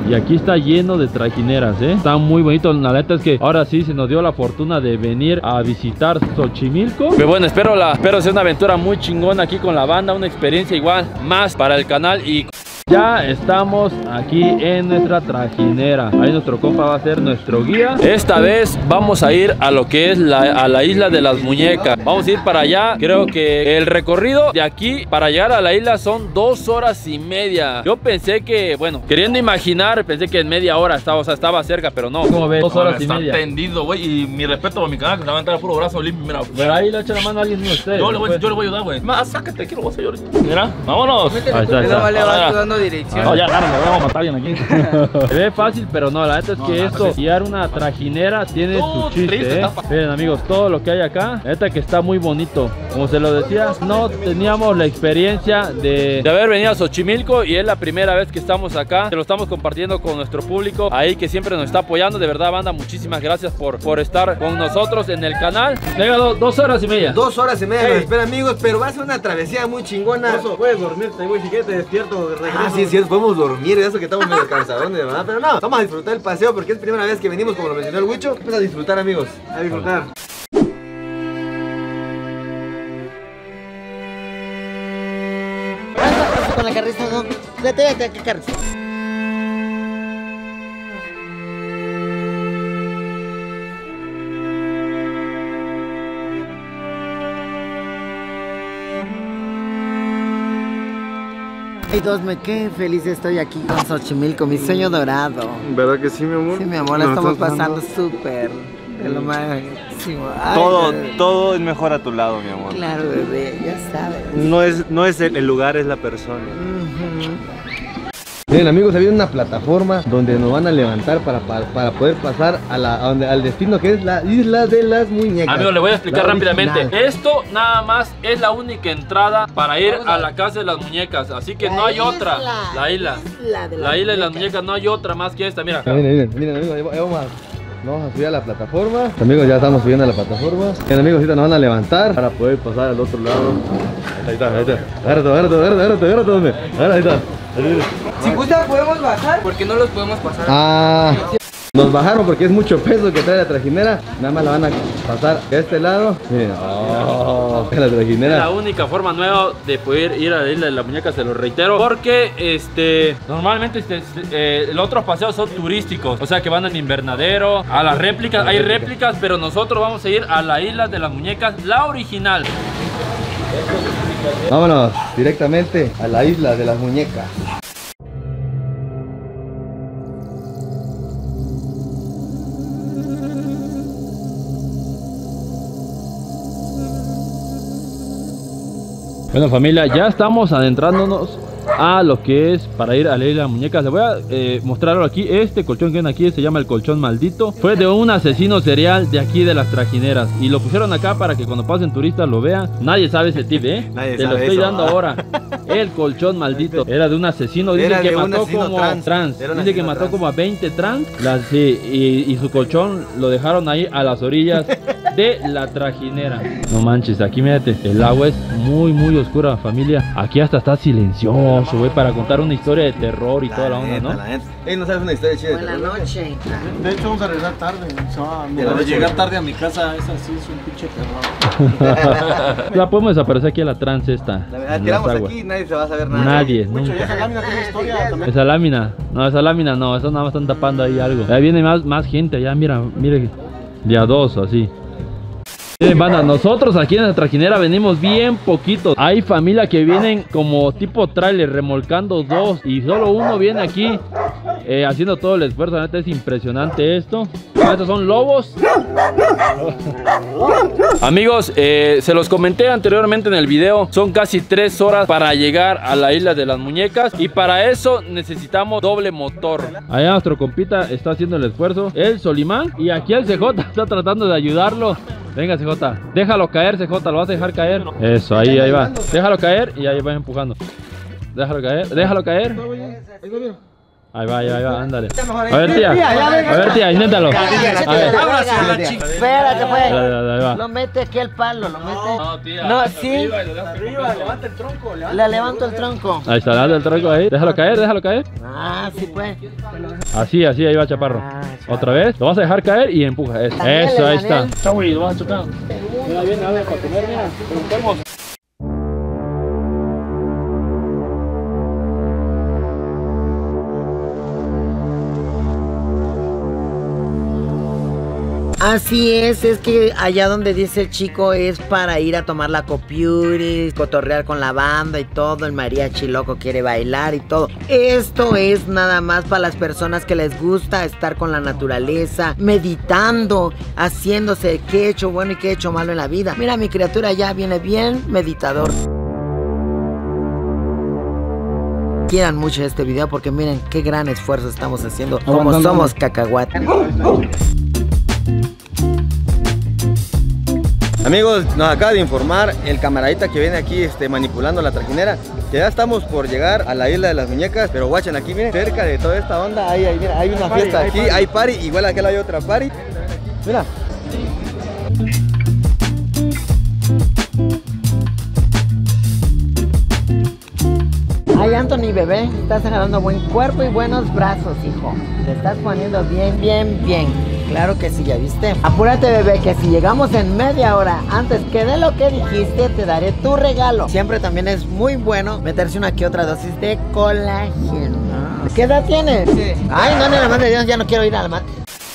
Y aquí está lleno de trajineras, ¿eh? Está muy bonito. La neta es que ahora sí se nos dio la fortuna de venir a visitar Xochimilco. Pero bueno, espero, espero sea una aventura muy chingona aquí con la banda. Una experiencia igual más para el canal y... Ya estamos aquí en nuestra trajinera. Ahí nuestro compa va a ser nuestro guía. Esta vez vamos a ir a lo que es la, a la isla de las muñecas. Vamos a ir para allá. Creo que el recorrido de aquí para llegar a la isla son dos horas y media. Yo pensé que, bueno, queriendo imaginar, pensé que en media hora estaba, o sea, estaba cerca, pero no. ¿Cómo ves? Dos horas y Está media. tendido, güey. Y mi respeto a mi canal que se va a entrar puro brazo limpio. Mira, Pero ahí le echa la mano a alguien de ustedes. yo le, voy, yo le voy a ayudar, güey. Más, sácate, aquí lo voy a hacer yo ahorita. Mira, vámonos. Ahí está, ahí está. Vale, Ahora. Dando dirección. No, ya, agárrame, vamos a matar alguien aquí. Se ve fácil, pero no, la neta es que esto, guiar una trajinera tiene No, su chiste, triste ¿eh? Miren amigos, todo lo que hay acá, la neta que está muy bonito. Como se lo decía, no teníamos la experiencia de, de haber venido a Xochimilco y es la primera vez que estamos acá. Se lo estamos compartiendo con nuestro público ahí que siempre nos está apoyando. De verdad, banda, muchísimas gracias por, por estar con nosotros en el canal. Venga, do- dos horas y media. Dos horas y media nos espera, amigos, pero va a ser una travesía muy chingona. puedes dormirte, güey, si quieres te despierto, regreso. Ah, sí, es cierto, podemos dormir, eso que estamos medio cansadones, ¿verdad? Pero no, vamos a disfrutar el paseo porque es primera vez que venimos, como lo mencionó el Huicho. Vamos a disfrutar, amigos. A disfrutar. Con la carriza, no. Vete, vete, ¿qué carriza? Ay, dos, me qué feliz estoy aquí con Xochimilco, mi sueño dorado. ¿Verdad que sí, mi amor? Sí, mi amor, la estamos pasando súper. De lo máximo. Ay, Todo, bebé. todo es mejor a tu lado, mi amor. Claro, bebé, ya sabes. No es, no es el, el lugar, es la persona. Ujú. Bien, amigos, había una plataforma donde nos van a levantar para, para, para poder pasar a la, a donde- al destino que es la isla de las muñecas. Amigos, le voy a explicar La rápidamente. original. Esto nada más es la única entrada para ir a la casa de las muñecas. Así que La no hay isla. otra. La isla. La de La isla de las muñecas. muñecas no hay otra más que esta. Mira. Miren, miren, miren, amigos, ahí vamos a, vamos a subir a la plataforma. Amigos, ya estamos subiendo a la plataforma. Bien, amigos, ahorita nos van a levantar para poder pasar al otro lado. Ahí está, ahí está. Agárrate, agárrate, agárrate, agárrate, hombre. Agárrate, ahí está. Si gusta podemos bajar porque no los podemos pasar. Ah, nos bajaron porque es mucho peso que trae la trajinera. Nada más la van a pasar de este lado. Miren, oh, la Es la única forma nueva de poder ir a la isla de las muñecas, se lo reitero. Porque este normalmente este, eh, los otros paseos son turísticos. O sea que van al invernadero, a las réplicas. Hay réplicas, pero nosotros vamos a ir a la isla de las muñecas, la original. Vámonos directamente a la isla de las muñecas. Bueno familia, ya estamos adentrándonos a lo que es para ir a de las muñecas. Les voy a eh, mostrarlo aquí. Este colchón que ven aquí se llama el colchón maldito. Fue de un asesino serial de aquí de las trajineras. Y lo pusieron acá para que cuando pasen turistas lo vean. Nadie sabe ese tip, ¿eh? Nadie Te lo estoy eso, dando ¿ah? ahora. El colchón maldito. Era de un asesino. Dice que mató asesino como trans. Dice que mató trans. como a 20 trans. Las- sí, y, y su colchón lo dejaron ahí a las orillas de la trajinera. No manches, aquí mírate, el agua es muy, muy oscura, familia. Aquí hasta está silencioso, güey, para contar una historia de terror y toda la onda, ¿no? Ey, no sabes una historia chida. de Buenas noches. De hecho, vamos a regresar tarde. De llegar tarde a mi casa es así, es un pinche terror. Ya podemos desaparecer aquí a la trans esta. La verdad, tiramos aquí y nadie se va a saber nada. Nadie, Mucho, nunca. esa lámina tiene historia también. Esa lámina, no, esa lámina no, eso nada más están tapando ahí algo. Ya viene más, más gente, ya mira, mire, de a dos, así. Miren, banda, nosotros aquí en la trajinera venimos bien poquitos. Hay familia que vienen como tipo trailer, remolcando dos. Y solo uno viene aquí eh, haciendo todo el esfuerzo. Neta es impresionante esto. Estos son lobos. Amigos, eh, se los comenté anteriormente en el video. Son casi tres horas para llegar a la isla de las muñecas. Y para eso necesitamos doble motor. Allá nuestro compita está haciendo el esfuerzo. El Solimán. Y aquí el CJ está tratando de ayudarlo. Venga, CJ. Déjalo caer, CJ. Lo vas a dejar caer. Eso, ahí, ahí va. Déjalo caer y ahí va empujando. Déjalo caer. Déjalo caer. Ahí va, ahí va, ahí va, ándale. A ver, tía. Tía, ya ven. A ver, tía, inténtalo. A ver. Espérate, pues. Dale, dale, ahí va. Lo mete aquí al palo, lo mete. No, tía. No, sí. arriba levanta el tronco, levanta. Le levanto el tronco. Ahí está, dale el tronco ahí. Déjalo caer, déjalo caer. Ah, sí, pues. Así, así, ahí va Chaparro. Otra vez. Lo vas a dejar caer y empuja. Eso, ahí está. Chawi, lo vas a chocar. Mira, viene a ver para comer, mira. Así es, es que allá donde dice el chico es para ir a tomar la copiuris, cotorrear con la banda y todo, el mariachi loco quiere bailar y todo. Esto es nada más para las personas que les gusta estar con la naturaleza, meditando, haciéndose qué he hecho bueno y qué he hecho malo en la vida. Mira, mi criatura ya viene bien meditador. Quieran mucho este video porque miren qué gran esfuerzo estamos haciendo como somos cacahuate. Amigos, nos acaba de informar el camaradita que viene aquí este, manipulando la trajinera que ya estamos por llegar a la isla de las muñecas, pero guachen aquí, miren, cerca de toda esta onda, hay, hay, mira, hay una party, fiesta hay aquí, party. hay party, igual aquel hay otra party. Mira. Ay, Anthony, bebé, estás agarrando buen cuerpo y buenos brazos, hijo. Te estás poniendo bien, bien, bien. Claro que sí, ya viste. Apúrate, bebé, que si llegamos en media hora antes que de lo que dijiste, te daré tu regalo. Siempre también es muy bueno meterse una que otra dosis de colágeno. ¿Qué edad tienes? Ay, no, ni la madre de Dios, ya no quiero ir al mate.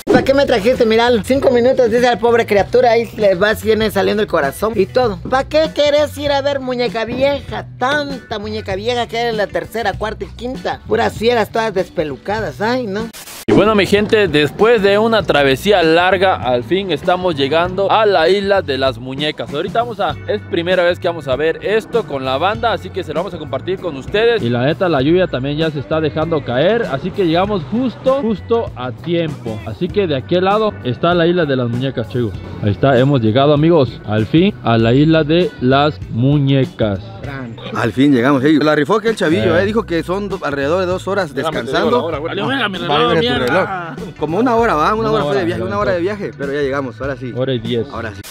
¿Para qué me trajiste? Mira, cinco minutos, dice al pobre criatura, ahí le vas, viene saliendo el corazón y todo. ¿Para qué querés ir a ver muñeca vieja? Tanta muñeca vieja que en la tercera, cuarta y quinta. Puras fieras todas despelucadas, ay, ¿no? Y bueno, mi gente, después de una travesía larga, al fin estamos llegando a la isla de las muñecas. Ahorita vamos a, es primera vez que vamos a ver esto con la banda, así que se lo vamos a compartir con ustedes. Y la neta, la lluvia también ya se está dejando caer, así que llegamos justo, justo a tiempo. Así que de aquel lado está la isla de las muñecas, chicos. Ahí está, hemos llegado, amigos, al fin a la isla de las muñecas. Al fin llegamos. Hey, la rifó que el chavillo, Eh. dijo que son do- alrededor de dos horas descansando. Como una hora, va, una, Una hora, fue de viaje, una hora de viaje, pero ya llegamos, ahora sí. Hora y diez. Ahora sí.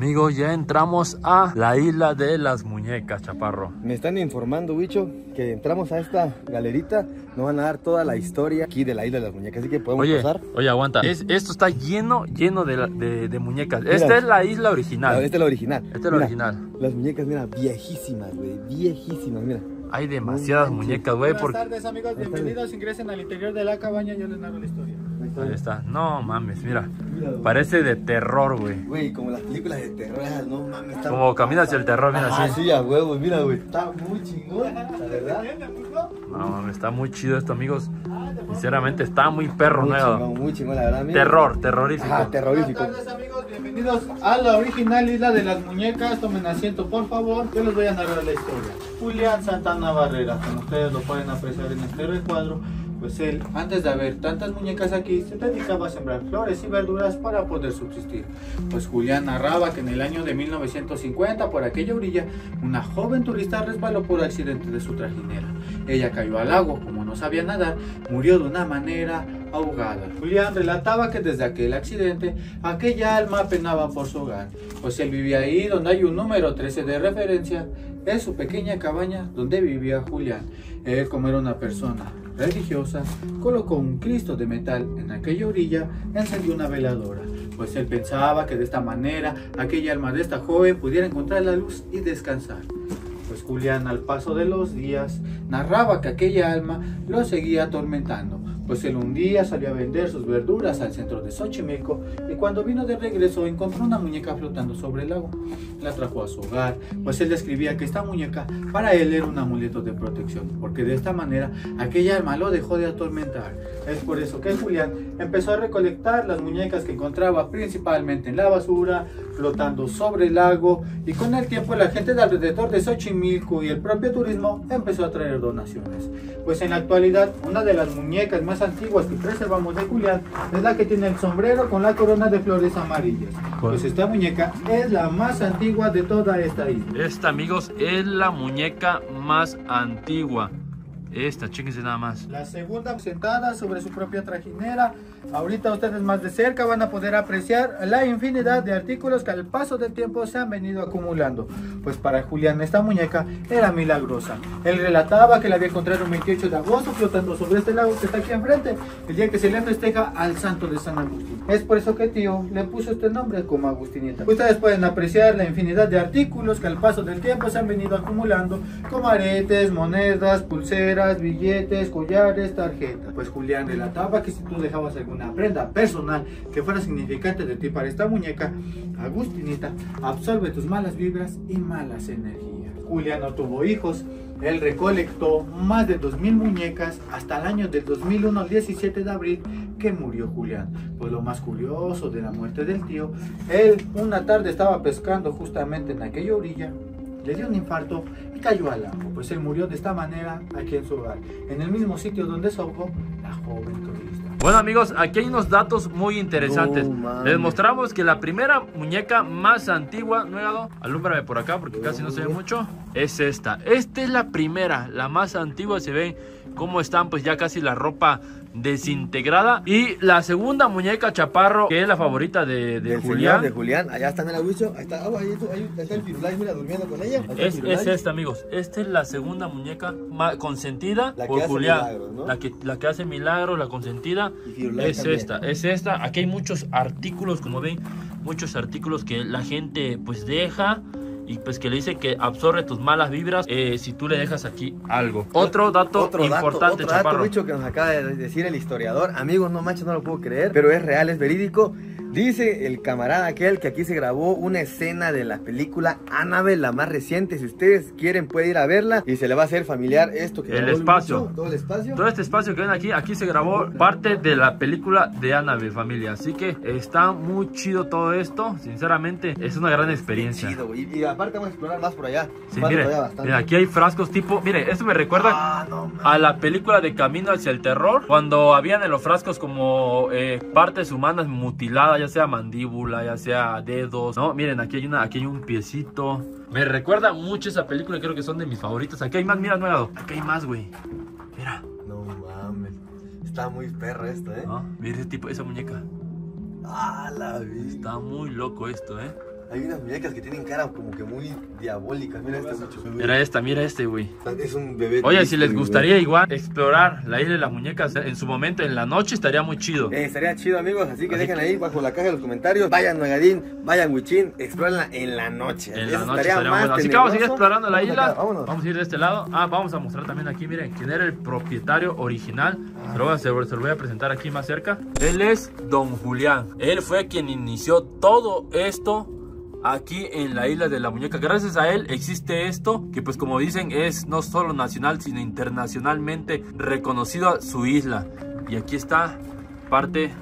Amigos, ya entramos a la isla de las muñecas, Chaparro. Me están informando, Wicho, que entramos a esta galerita. Nos van a dar toda la historia aquí de la isla de las muñecas. Así que podemos Oye, pasar. oye, aguanta. Es- esto está lleno, lleno de, de- de muñecas. Mira. Esta es la isla original. Ah, Esta es la original. Esta es la Mira, original. Las muñecas, mira, viejísimas, güey. Viejísimas, mira. Hay demasiadas muñecas, güey. Buenas Porque... tardes amigos, bienvenidos, ingresen al interior de la cabaña, yo les narro la historia. Ahí está. No mames, mira. Parece de terror, güey. Güey, como las películas de terror, no mames. está- Como camina hacia el terror, mira Ah, así. sí, a huevo, mira, güey. Está muy chingón, la verdad. No mames, está muy chido esto, amigos. Sinceramente, está muy perro, Muy ¿no? chingón, muy chingón, la verdad. mira. Terror, terrorífico. Ah, terrorífico. Buenas tardes amigos, bienvenidos a la original isla de las muñecas. Tomen asiento por favor, yo les voy a narrar la historia. Julián Santana Barrera, como ustedes lo pueden apreciar en este recuadro, pues él, antes de haber tantas muñecas aquí, se dedicaba a sembrar flores y verduras para poder subsistir. Pues Julián narraba que en el año de 1950, por aquella orilla, una joven turista resbaló por accidente de su trajinera. Ella cayó al lago, como no sabía nadar, murió de una manera ahogada. Julián relataba que desde aquel accidente, aquella alma penaba por su hogar, pues él vivía ahí donde hay un número 13 de referencia, es su pequeña cabaña donde vivía Julián. Él, como era una persona religiosa, colocó un Cristo de metal en aquella orilla, encendió una veladora, pues él pensaba que de esta manera aquella alma de esta joven pudiera encontrar la luz y descansar. Pues Julián al paso de los días narraba que aquella alma lo seguía atormentando, pues él un día salió a vender sus verduras al centro de Xochimilco y cuando vino de regreso encontró una muñeca flotando sobre el lago. La trajo a su hogar, pues él describía que esta muñeca para él era un amuleto de protección, porque de esta manera aquella alma lo dejó de atormentar. Es por eso que Julián empezó a recolectar las muñecas que encontraba principalmente en la basura, flotando sobre el lago y con el tiempo la gente de alrededor de Xochimilco y el propio turismo empezó a traer donaciones. Pues en la actualidad una de las muñecas más antiguas que preservamos de Julián es la que tiene el sombrero con la corona de flores amarillas. Pues esta muñeca es la más antigua de toda esta isla. Esta, amigos, es la muñeca más antigua. Esta, chéquense nada más. La segunda sentada sobre su propia trajinera. Ahorita ustedes más de cerca van a poder apreciar la infinidad de artículos que al paso del tiempo se han venido acumulando. Pues para Julián esta muñeca era milagrosa. Él relataba que la había encontrado el 28 de agosto flotando sobre este lago que está aquí enfrente, el día que se le festeja al santo de San Agustín. Es por eso que tío le puso este nombre como Agustinita. Ustedes pueden apreciar la infinidad de artículos que al paso del tiempo se han venido acumulando, como aretes, monedas, pulseras, billetes, collares, tarjetas. Pues Julián relataba que si tú dejabas alguna prenda personal que fuera significante de ti para esta muñeca, Agustinita absorbe tus malas vibras y malas energías. Julián no tuvo hijos, él recolectó más de 2.000 muñecas hasta el año del 2001, el 17 de abril, que murió Julián. Pues lo más curioso de la muerte del tío, él una tarde estaba pescando justamente en aquella orilla, le dio un infarto cayó al lago, pues él murió de esta manera aquí en su hogar, en el mismo sitio donde ahogó la joven turista. Bueno amigos, aquí hay unos datos muy interesantes. No. Les mostramos que la primera muñeca más antigua, no he dado, alúmbrame por acá porque casi no se ve mucho, es esta. Esta es la primera, la más antigua, se ven cómo están pues ya casi la ropa desintegrada. Y la segunda muñeca chaparro, que es la favorita de, de Julián. de Julián, allá está en el aguicho, ahí está, ah, ahí, está- ahí está el Firulais, mira, durmiendo con ella. Es, es esta, amigos. Esta es la segunda muñeca consentida La que por hace Julián. milagros, ¿no? la, que, la que hace milagros, la consentida. Es también. esta, es esta. Aquí hay muchos artículos, como ven, muchos artículos que la gente pues deja. Y pues que le dice que absorbe tus malas vibras eh, si tú le dejas aquí algo. Otro dato Otro dato, importante, otro dato, chaparro. bicho, que nos acaba de decir el historiador. Amigos, no manches, no lo puedo creer, pero es real, es verídico. Dice el camarada aquel que aquí se grabó una escena de la película Annabelle, la más reciente. Si ustedes quieren, puede ir a verla y se le va a hacer familiar esto que El espacio. todo el espacio. Todo este espacio que ven aquí, aquí se grabó parte de la película de Annabelle, familia. Así que está muy chido todo esto. Sinceramente, es una gran experiencia. Chido. Y, y aparte vamos a explorar más por allá. Sí, mire, por allá mire, aquí hay frascos tipo, mire, esto me recuerda Ah, no, a la película de Camino hacia el Terror, cuando habían en los frascos como eh, partes humanas mutiladas, ya sea mandíbula, ya sea dedos, ¿no? Miren, aquí hay una, aquí hay un piecito. Me recuerda mucho esa película, creo que son de mis favoritos. Aquí hay más, mira, nuevo. Aquí hay más, güey. Mira, No mames. Está muy perro esto, ¿eh? ¿no? Mira ese tipo, esa muñeca. Ah, la vida. Está muy loco esto, ¿eh? Hay unas muñecas que tienen cara como que muy diabólicas. Mira esta, Wicho. Mira esta, mira este, güey. Es un bebé. Oye, triste, si les güey. gustaría igual explorar la isla de las muñecas en su momento en la noche, estaría muy chido. Eh, estaría chido, amigos. Así que Así dejen que- ahí bajo la caja de los comentarios. Vayan Nagadín, vayan Huichín, explórenla en la noche. En Eso la noche estaría bueno. Así que vamos a seguir tenebroso. explorando la Vamos isla. acá, vámonos. Vamos a ir de este lado. Ah, vamos a mostrar también aquí, miren, quién era el propietario original. Se lo- se lo voy a presentar aquí más cerca. Él es Don Julián. Él fue quien inició todo esto aquí en la isla de la muñeca. Gracias a él existe esto, que pues como dicen es no solo nacional, sino internacionalmente reconocido su isla. Y aquí está parte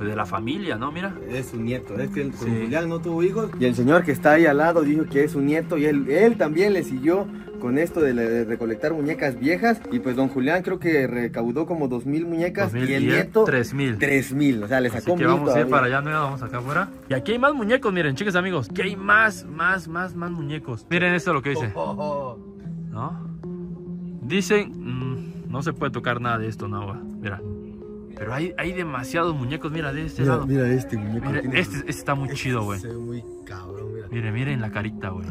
pues, de la familia, ¿no? Mira. Es su nieto, es que el Sí. Julián no tuvo hijos. Y el señor que está ahí al lado dijo que es su nieto y él, él también le siguió con esto de, de recolectar muñecas viejas. Y pues don Julián creo que recaudó como dos mil muñecas y el 2010, nieto 3000. tres mil. O sea, le Así sacó que mil vamos a ir para allá, no vamos acá afuera. Y aquí hay más muñecos, miren, chicos amigos. Que hay más, más, más, más muñecos. Miren esto lo que dice. ¿No? Dicen, mm, no se puede tocar nada de esto, güey. Mira. Pero hay, hay demasiados muñecos, mira, de este Mira, lado. mira este muñeco. Mira, tiene- este, este está muy chido, güey. Muy cabrón, mira. Miren, miren la carita, güey.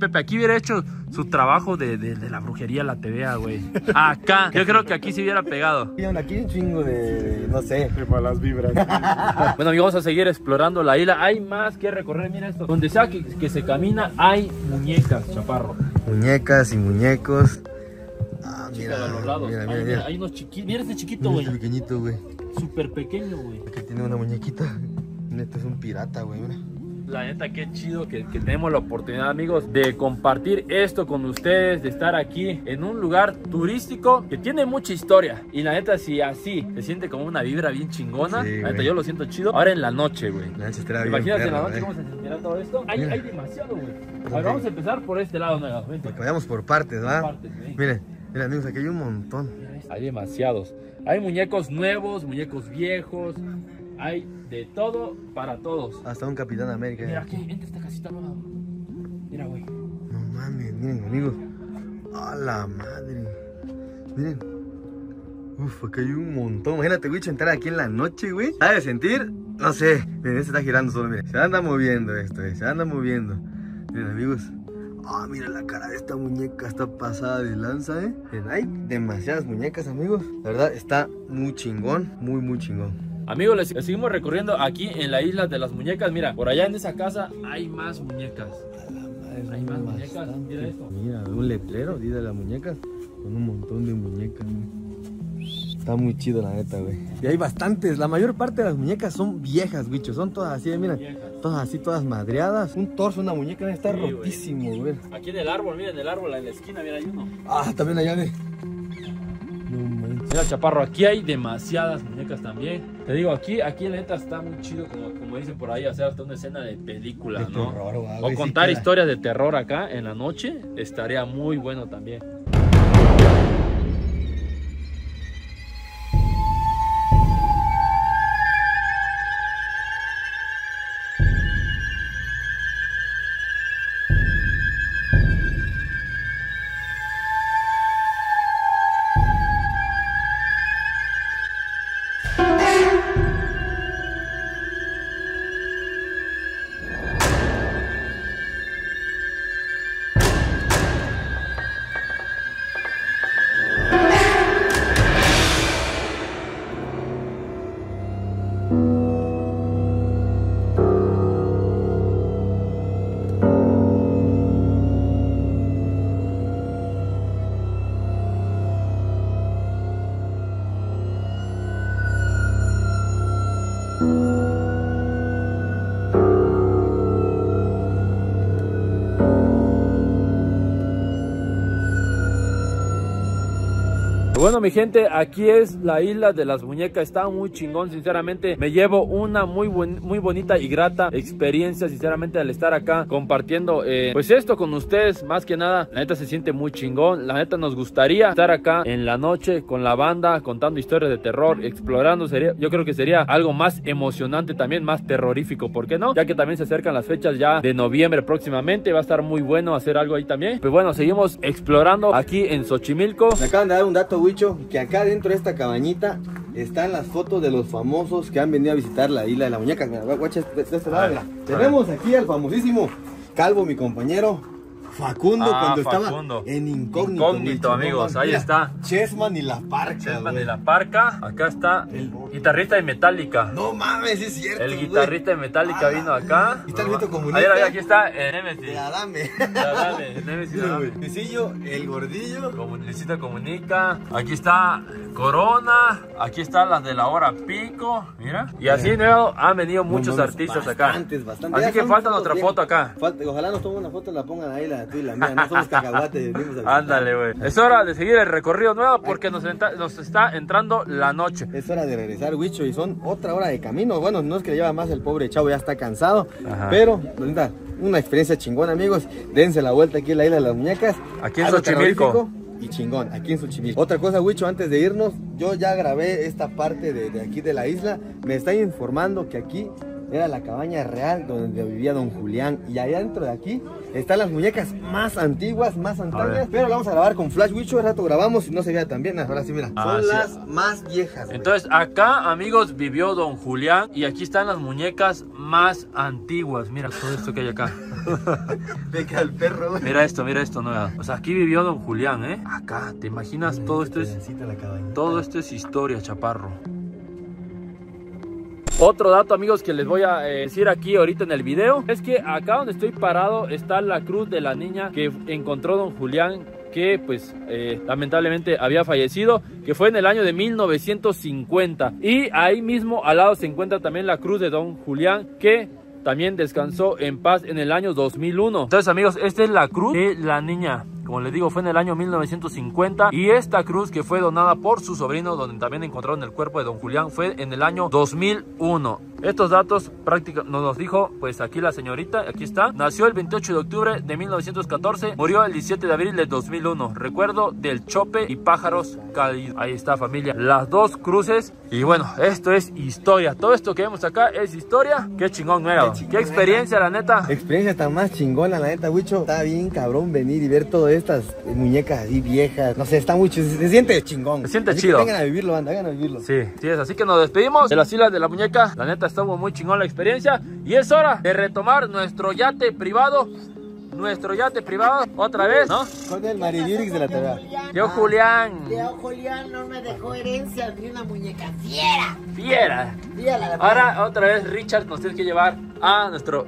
Pepe, aquí hubiera hecho su trabajo de, de- de la brujería, la TVA, güey. Acá, yo creo que aquí se hubiera pegado. Aquí un chingo de, no sé. De malas vibras. Bueno, amigos, vamos a seguir explorando la isla. Hay más que recorrer, mira esto. Donde sea que, que se camina, hay muñecas, chaparro. Muñecas y muñecos. Ah, Chica de los lados. mira, Ay, mira, mira, mira. hay unos chiquitos. Mira este chiquito, Mira güey. este pequeñito, güey. Súper pequeño, güey. Aquí tiene una muñequita. Neta es un pirata, güey. Mira. La neta, qué chido que, que tenemos la oportunidad, amigos, de compartir esto con ustedes, de estar aquí en un lugar turístico que tiene mucha historia. Y la neta, si así se siente como una vibra bien chingona, Sí, la neta, yo lo siento chido. Ahora en la noche, güey. La noche estará bien Imagínate en la noche cómo se sentirá todo esto. Hay, Mira. hay demasiado, güey. A ver, vamos a empezar por este lado, Nega. Vente. Que vayamos por partes, ¿va? Partes, güey. Miren, miren, amigos, aquí hay un montón. Hay demasiados. Hay muñecos nuevos, muñecos viejos. Hay de todo para todos. Hasta un Capitán América. Mira aquí, entra esta casita nueva. Mira, güey. No mames, miren, amigos. A la madre. Miren. Uf, acá hay un montón. Imagínate, güey, entrar aquí en la noche, güey. ¿Sabe sentir? No sé. Miren, este está girando solo, miren. Se anda moviendo esto, eh. Se anda moviendo. Miren, amigos. Ah, mira la cara de esta muñeca. Está pasada de lanza, eh. Hay demasiadas muñecas, amigos. La verdad, está muy chingón. Muy, muy chingón. Amigos, les seguimos recorriendo aquí en la isla de las muñecas. Mira, por allá en esa casa hay más muñecas. Hay más muñecas. Mira esto. Mira, un letrero, de las muñecas, con un montón de muñecas. Está muy chido, la neta, güey. Y hay bastantes. La mayor parte de las muñecas son viejas, bicho. Son todas así, mira. Todas así, todas madreadas. Un torso, una muñeca está Sí, rotísimo, güey. Aquí en el árbol, mira, en el árbol, en la esquina, mira, hay uno. Ah, también allá de. Mira, chaparro, aquí hay demasiadas muñecas también. Te digo, aquí, aquí la neta está muy chido, como, como dicen por ahí, hacer hasta una escena de película, De ¿no? terror, o sí contar historias de terror acá en la noche, estaría muy bueno también. Bueno, mi gente, aquí es la isla de las muñecas. Está muy chingón, sinceramente. Me llevo una muy, buen- muy bonita y grata experiencia, sinceramente, al estar acá compartiendo, eh, pues esto con ustedes. Más que nada, la neta se siente muy chingón. La neta nos gustaría estar acá en la noche con la banda, contando historias de terror, explorando. Sería, yo creo que sería algo más emocionante también, más terrorífico. ¿Por qué no? Ya que también se acercan las fechas ya de noviembre próximamente. Va a estar muy bueno hacer algo ahí también. Pues bueno, seguimos explorando aquí en Xochimilco. Me acaban de dar un dato, Que acá dentro de esta cabañita están las fotos de los famosos que han venido a visitar la isla de la muñeca. Mira, guacha, de, de este lado, mira. Tenemos aquí al famosísimo Calvo, mi compañero. Facundo Ah, cuando Facundo. estaba en incógnito. Incógnito, amigos, no, ahí está. Chessman y la parca. Chessman güey. de la Parca. Acá está el guitarrista de Metallica. No mames, es cierto. El guitarrista de Metallica vino acá. El Vito Comunista. Ahí, ahí, aquí está el Nemesis. De Adame. De Adame, el Nemesis Adame. el gordillo. Comun- Luisito Comunica. Aquí está Corona. Aquí están las de la hora pico. Mira. Y así nuevo han venido muchos mames, artistas acá. bastantes, bastantes. Así Ya que falta otra viejas. foto acá. Falta- ojalá nos tomen una foto y la pongan ahí, la tuya y la mía. No somos cacahuates. Ándale, güey. Es hora de seguir el recorrido nuevo porque nos, entra- nos está entrando la noche. Es hora de regresar, Wicho, y son otra hora de camino. Bueno, no es que le lleva más el pobre chavo, ya está cansado. Ajá. Pero, una experiencia chingona, amigos. Dense la vuelta aquí en la isla de las muñecas. Aquí en Xochimilco. Y chingón, aquí en Xochimilco. Otra cosa, Wicho, antes de irnos, yo ya grabé esta parte de, de aquí de la isla. Me están informando que aquí era la cabaña real donde vivía don Julián. Y allá dentro de aquí están las muñecas más antiguas, más antañas. Pero la vamos a grabar con Flash, Wicho. El rato grabamos y no se vea tan bien. Ahora sí, mira. Ah, son sí. las más viejas. güey. Entonces acá amigos vivió don Julián y aquí están las muñecas más antiguas. Mira todo esto que hay acá. Venga el perro, güey. Mira esto, mira esto, no O sea, aquí vivió don Julián, ¿eh? Acá, ¿te imaginas? Todo esto es, todo esto es historia, chaparro. Otro dato amigos que les voy a eh, decir aquí ahorita en el video es que acá donde estoy parado está la cruz de la niña que encontró don Julián que pues eh, lamentablemente había fallecido que fue en el año de 1950 y ahí mismo al lado se encuentra también la cruz de don Julián que también descansó en paz en el año 2001 entonces amigos esta es la cruz de la niña como les digo, fue en el año 1950 y esta cruz que fue donada por su sobrino, donde también encontraron el cuerpo de don Julián, fue en el año 2001. Estos datos prácticamente nos los dijo, pues aquí la señorita, aquí está. Nació el 28 de octubre de 1914, murió el 17 de abril de 2001. Recuerdo del chope y pájaros caídos. Ahí está familia, las dos cruces. Y bueno, esto es historia. Todo esto que vemos acá es historia. Qué chingón, nuevo. Qué, experiencia, la neta. Experiencia tan más chingona, la neta, Wicho. Está bien cabrón venir y ver todas estas muñecas así viejas. No sé, está mucho. Se, se siente chingón. Se siente Así que chido. vengan a vivirlo, anda, vengan a vivirlo. Sí, sí es. Así que nos despedimos de las islas de la muñeca. La neta estuvo muy chingón la experiencia. Y es hora de retomar nuestro yate privado. Nuestro yate privado otra vez, ¿no? Con el Maridurix de la TV. Yo, Julián. Leo Julián no me dejó herencia de una muñeca fiera. Fiera. Fiera, la. Ahora otra vez Richard nos tiene que llevar a nuestro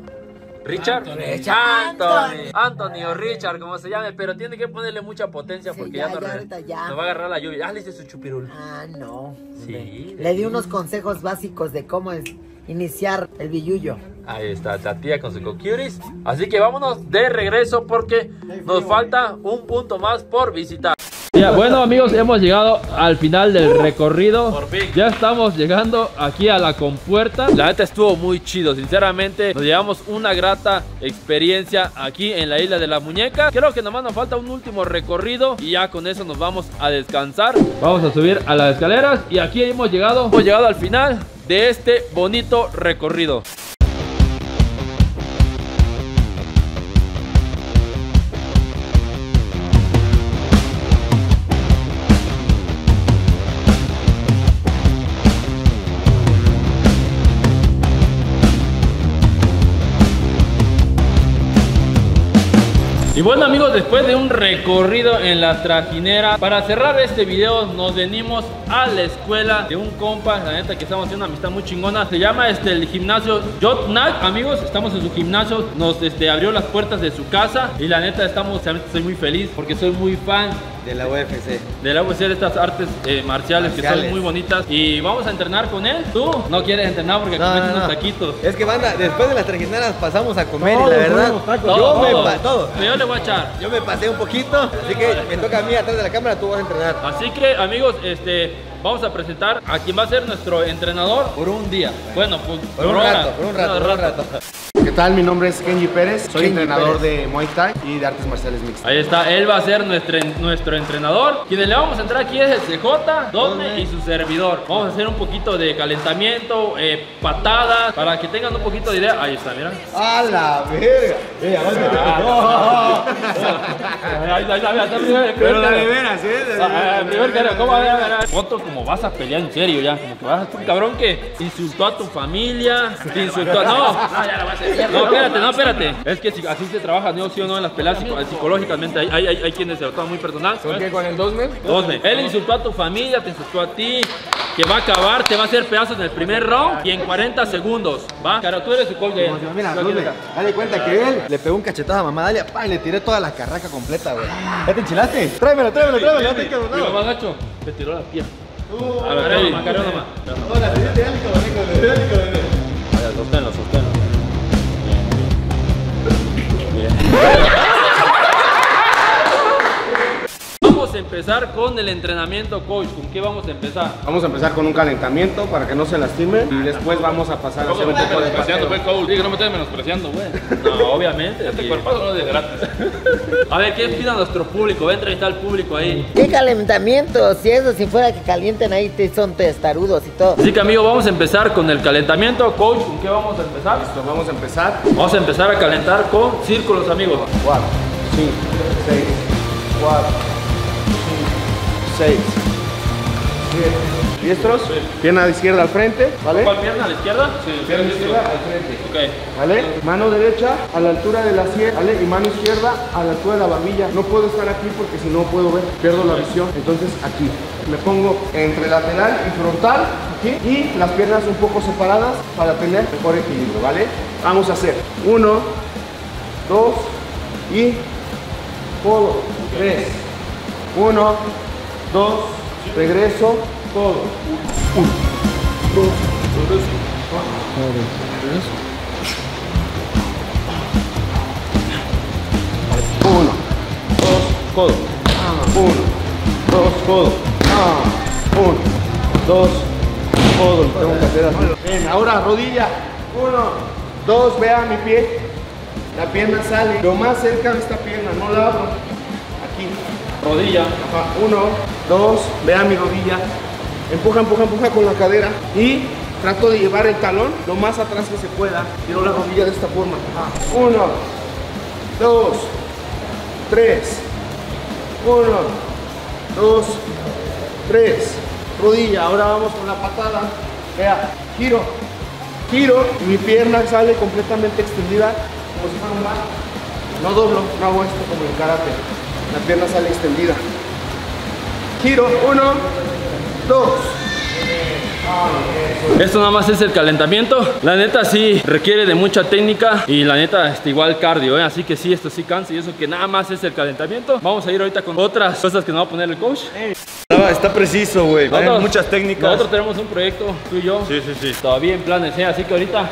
Richard. Anthony. Anthony. Anthony o Richard, como se llame, pero tiene que ponerle mucha potencia Sí, porque ya, ya, no ya, va a agarrar la lluvia. Ah, le hice su chupirul. Ah, no. Sí. Le di unos consejos básicos de cómo es iniciar el billuyo. Ahí está, la tía con su coquiris. Así que vámonos de regreso porque nos falta un punto más por visitar. Ya, bueno amigos, hemos llegado al final del recorrido. Ya estamos llegando aquí a la compuerta. La neta estuvo muy chido, sinceramente. Nos llevamos una grata experiencia aquí en la isla de la muñeca. Creo que nomás nos falta un último recorrido y ya con eso nos vamos a descansar. Vamos a subir a las escaleras y aquí hemos llegado, hemos llegado al final de este bonito recorrido. Bueno amigos, después de un recorrido en la trajinera, para cerrar este video nos venimos a la escuela de un compa, la neta que estamos haciendo una amistad muy chingona, se llama este el gimnasio Jotnak, amigos, estamos en su gimnasio, nos este, abrió las puertas de su casa y la neta estamos, estoy muy feliz porque soy muy fan De la UFC. de la UFC, de estas artes eh, marciales, que son muy bonitas y vamos a entrenar con él. ¿Tú no quieres entrenar porque No, comes no, unos no. taquitos? Es que banda, después de las trajineras pasamos a comer y la verdad. tacos. Yo Todo, me todo. pa- todo. Yo le voy a echar. Yo me pasé un poquito, así que me toca a mí atrás de la cámara, tú vas a entrenar. Así que amigos, este, vamos a presentar a quien va a ser nuestro entrenador por un día. Bueno, pues Por un rato, por un rato, por un rato. ¿Qué tal? Mi nombre es Kenji Pérez, soy Kenji entrenador Pérez. de Muay Thai y de artes marciales mixtas. Ahí está, él va a ser nuestro, nuestro entrenador. Quienes le vamos a entrar aquí es el CJ, Donde y su servidor. Vamos a hacer un poquito de calentamiento, eh, patadas, para que tengan un poquito de idea. Ahí está, mira. ¡A la verga! ¡Eh, Ah, Ahí está, ahí está, mira, está el primer- el Pero la de veras, ¿eh? Ah, el primer ¿cómo? A ver, a ver, a ver. ¿Cuánto? Como vas a pelear en serio ya. Como que vas a ser un cabrón que insultó a tu familia, te insultó a... No, no, ya la vas a hacer. No, espérate, no, espérate. Es que si- así se trabaja, ¿no? Sí o no, en las peleas psico- psicológicamente. Hay, hay, hay, hay quienes se lo toman muy personal. ¿Con qué? ¿Con el dosme? Dosme. Él insultó a tu familia, te insultó a ti. Que va a acabar, te va a hacer pedazos en el primer round y en 40 segundos. ¿Va? Claro, tú eres el coach de él. Mira, dale cuenta que él le pegó un cachetazo a mamá Dalia, pa, y le tiré toda la carraca completa, güey. ¿Ya te enchilaste? Tráemelo, tráemelo, tráemelo, ya te quedo, Y lo más gacho, te tiró la pierna. A sosténlo, sosténlo. Bien. Bien. Vamos a empezar con el entrenamiento, coach. ¿Con qué vamos a empezar? Vamos a empezar con un calentamiento para que no se lastime y después vamos a pasar a hacer un poco de paseo. pues, coach. No me estés menospreciando, güey. No, obviamente. Este cuerpazo no es de gratis. A ver, ¿qué opina nuestro público? Ven a entrevistar al público ahí. ¿Qué calentamiento? Si eso, si fuera que calienten ahí, te- son testarudos y todo. Así que, amigo, vamos a empezar con el calentamiento. Coach, ¿con qué vamos a empezar? Listo, vamos a empezar. Vamos a empezar a calentar con círculos, amigos. 4, 5, 6, 4, 5, 6, 7. ¿Diestros? Pierna izquierda al frente, ¿vale? ¿Cuál pierna? ¿A la izquierda? Sí, Pierna izquierda al frente. Ok. ¿Vale? Mano derecha a la altura de la sien, ¿vale? Y mano izquierda a la altura de la barbilla. No puedo estar aquí porque si no puedo ver, pierdo la visión. Entonces aquí. Me pongo entre lateral y frontal, aquí. Y las piernas un poco separadas para tener mejor equilibrio, ¿vale? Vamos a hacer uno, dos y codo. Tres. Uno, dos, regreso, todo. Uno, dos, Uno, dos, codo. Uno, dos, codo. Uno, dos, codo. Tengo que hacer así. Bien, ahora rodilla. Uno, dos, vea mi pie. La pierna sale lo más cerca de esta pierna, no la abro. Rodilla. Uno, dos, vea mi rodilla. Empuja, empuja, empuja con la cadera. Y trato de llevar el talón lo más atrás que se pueda. Tiro la rodilla de esta forma. Ajá. Uno, dos, tres. Uno, dos, tres. Rodilla. Ahora vamos con la patada. Vea, giro. Giro y mi pierna sale completamente extendida como si fuera un. No doblo, no hago esto como en karate. La pierna sale extendida. Giro, uno, dos. Esto nada más es el calentamiento. La neta sí requiere de mucha técnica y la neta este, igual cardio, ¿eh? así que sí, esto sí cansa y eso que nada más es el calentamiento. Vamos a ir ahorita con otras cosas que nos va a poner el coach. Está, está preciso, güey. Hay muchas técnicas. Nosotros tenemos un proyecto, tú y yo. Sí, sí, sí. Todavía en planes, ¿eh? así que ahorita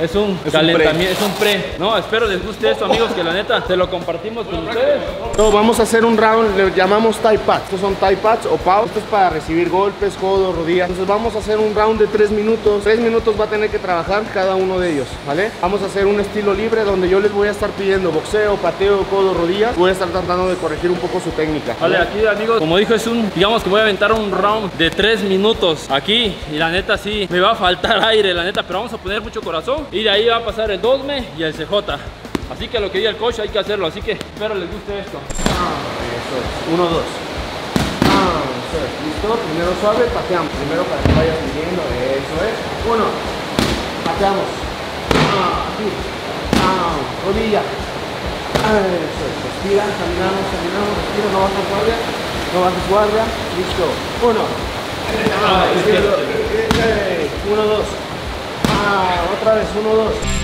es un un calentamiento, es un pre. No, espero les guste esto, amigos, que la neta se lo compartimos con ustedes. No, vamos a hacer un round, le llamamos tie pads. Estos son tie pads o pow. Esto es para recibir golpes, codos, rodillas. Entonces vamos a hacer un round de 3 minutos. 3 minutos va a tener que trabajar cada uno de ellos, ¿vale? Vamos a hacer un estilo libre donde yo les voy a estar pidiendo boxeo, pateo, codo, rodillas. Voy a estar tratando de corregir un poco su técnica. Vale, aquí amigos, como dijo, es un, digamos que voy a aventar un round de 3 minutos aquí y la neta sí, me va a faltar aire, la neta, pero vamos a poner mucho corazón y de ahí va a pasar el 2me y el CJ. Así que lo que diga el coach hay que hacerlo, así que espero les guste esto. Eso es. Uno, dos. Eso es. ¿Listo? Primero suave, pateamos. Primero para que vayas midiendo. Eso es. Uno. Pateamos. Aquí. Rodilla. Eso es. Respira, caminamos, caminamos, respira, no bajas guardia. No bajas guardia. Listo. Uno. Ah, izquierdo. Uno, dos. Ah, otra vez. Uno, dos.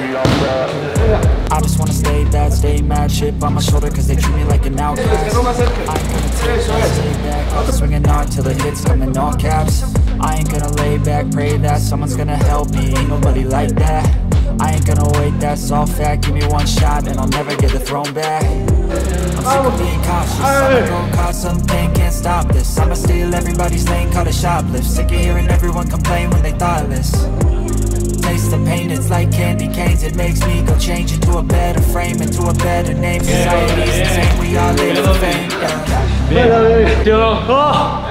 on the attack. Baby, I'm back. chip on my shoulder cause they treat me like an outcast. I ain't gonna take that, stay back. I'll be swinging on till the hits come in all caps. I ain't gonna lay back, pray that someone's gonna help me. Ain't nobody like that. I ain't gonna wait, that's all fact. Give me one shot and I'll never get the throne back. I'm sick of being cautious. I'ma go cause something, can't stop this. I'ma steal everybody's lane, call it shoplift. Sick of hearing everyone complain when they thoughtless. Taste the pain, it's like candy canes. It makes me go change into a better frame, into a better name. Society's insane, we all live for fame.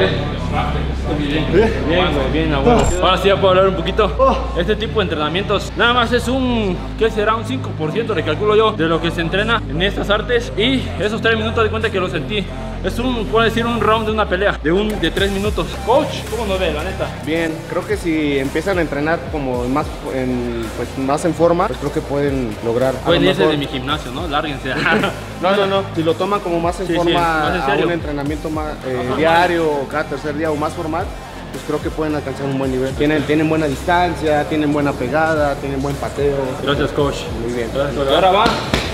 Yeah. Bien, güey, bien, abuelo. Ahora sí ya puedo hablar un poquito. Este tipo de entrenamientos nada más es un, ¿qué será? Un 5% le calculo yo de lo que se entrena en estas artes. Y esos 3 minutos de cuenta que lo sentí. Es un, puedo decir, un round de una pelea de un de 3 minutos. Coach, ¿cómo nos ve, la neta? Bien, creo que si empiezan a entrenar como más en, pues, más en forma, pues creo que pueden lograr. Pueden irse de mi gimnasio, ¿no? Lárguense. No, no, no. Si lo toman como más en Sí, sí, forma más en a un entrenamiento más eh, diario o cada tercer día o más formal, pues creo que pueden alcanzar un buen nivel. Tienen, tienen buena distancia, tienen buena pegada, tienen buen pateo. Gracias, coach. Muy bien. Ahora va.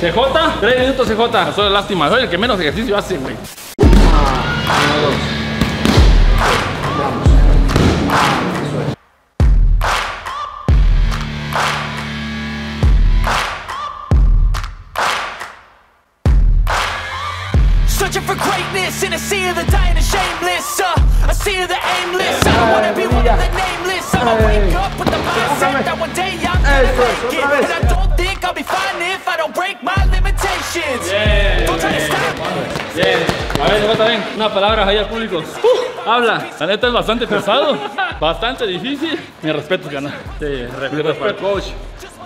CJ, 3 minutos CJ. Solo lástima. Soy el que menos ejercicio hace, güey. Searching Unas palabras ahí al público. Uh, habla. La neta es bastante pesado. Bastante difícil. Mi respeto, canal. Sí, respeto para el coach.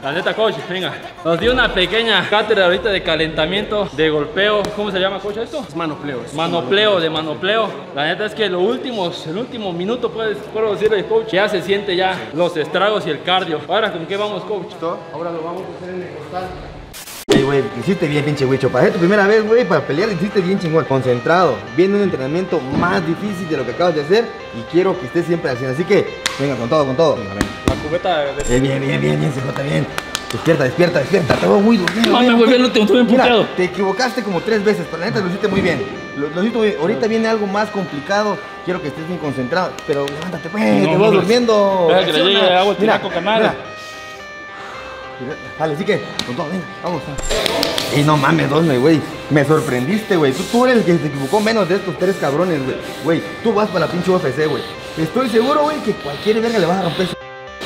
La neta, coach, venga. Nos dio una pequeña cátedra ahorita de calentamiento, de golpeo. ¿Cómo se llama, coach, esto? Manopleo. Manopleo, de manopleo. La neta es que los últimos, el último minuto, puedes, puedo decirle, coach, ya se siente ya los estragos y el cardio. Ahora, ¿con qué vamos, coach? Ahora lo vamos a hacer en el costal. Ey, güey, lo hiciste bien, pinche Wicho. Para ser tu primera vez, güey, para pelear, lo hiciste bien chingón. Concentrado, viendo un entrenamiento más difícil de lo que acabas de hacer. Y quiero que estés siempre haciendo. Así que, venga, con todo, con todo. Venga, venga. La cubeta de... Eh, bien, bien, bien, bien, se nota bien. Despierta, despierta, despierta. Te veo muy dormido. No, ven. el último, estuve. Te equivocaste como tres veces, pero la neta lo hiciste muy bien. Lo, lo hiciste muy bien. Ahorita viene algo más complicado. Quiero que estés bien concentrado. Pero levántate, pues, No, te no, vas no. durmiendo. Deja que le llegue agua tinaco, canal. Dale, así que, con todo, venga, vamos. Y no mames, Dosme, güey. Me sorprendiste, güey. Tú, tú eres el que se equivocó menos de estos tres cabrones, güey. Güey, tú vas para la pinche UFC, güey. Estoy seguro, güey, que cualquier verga le vas a romper su...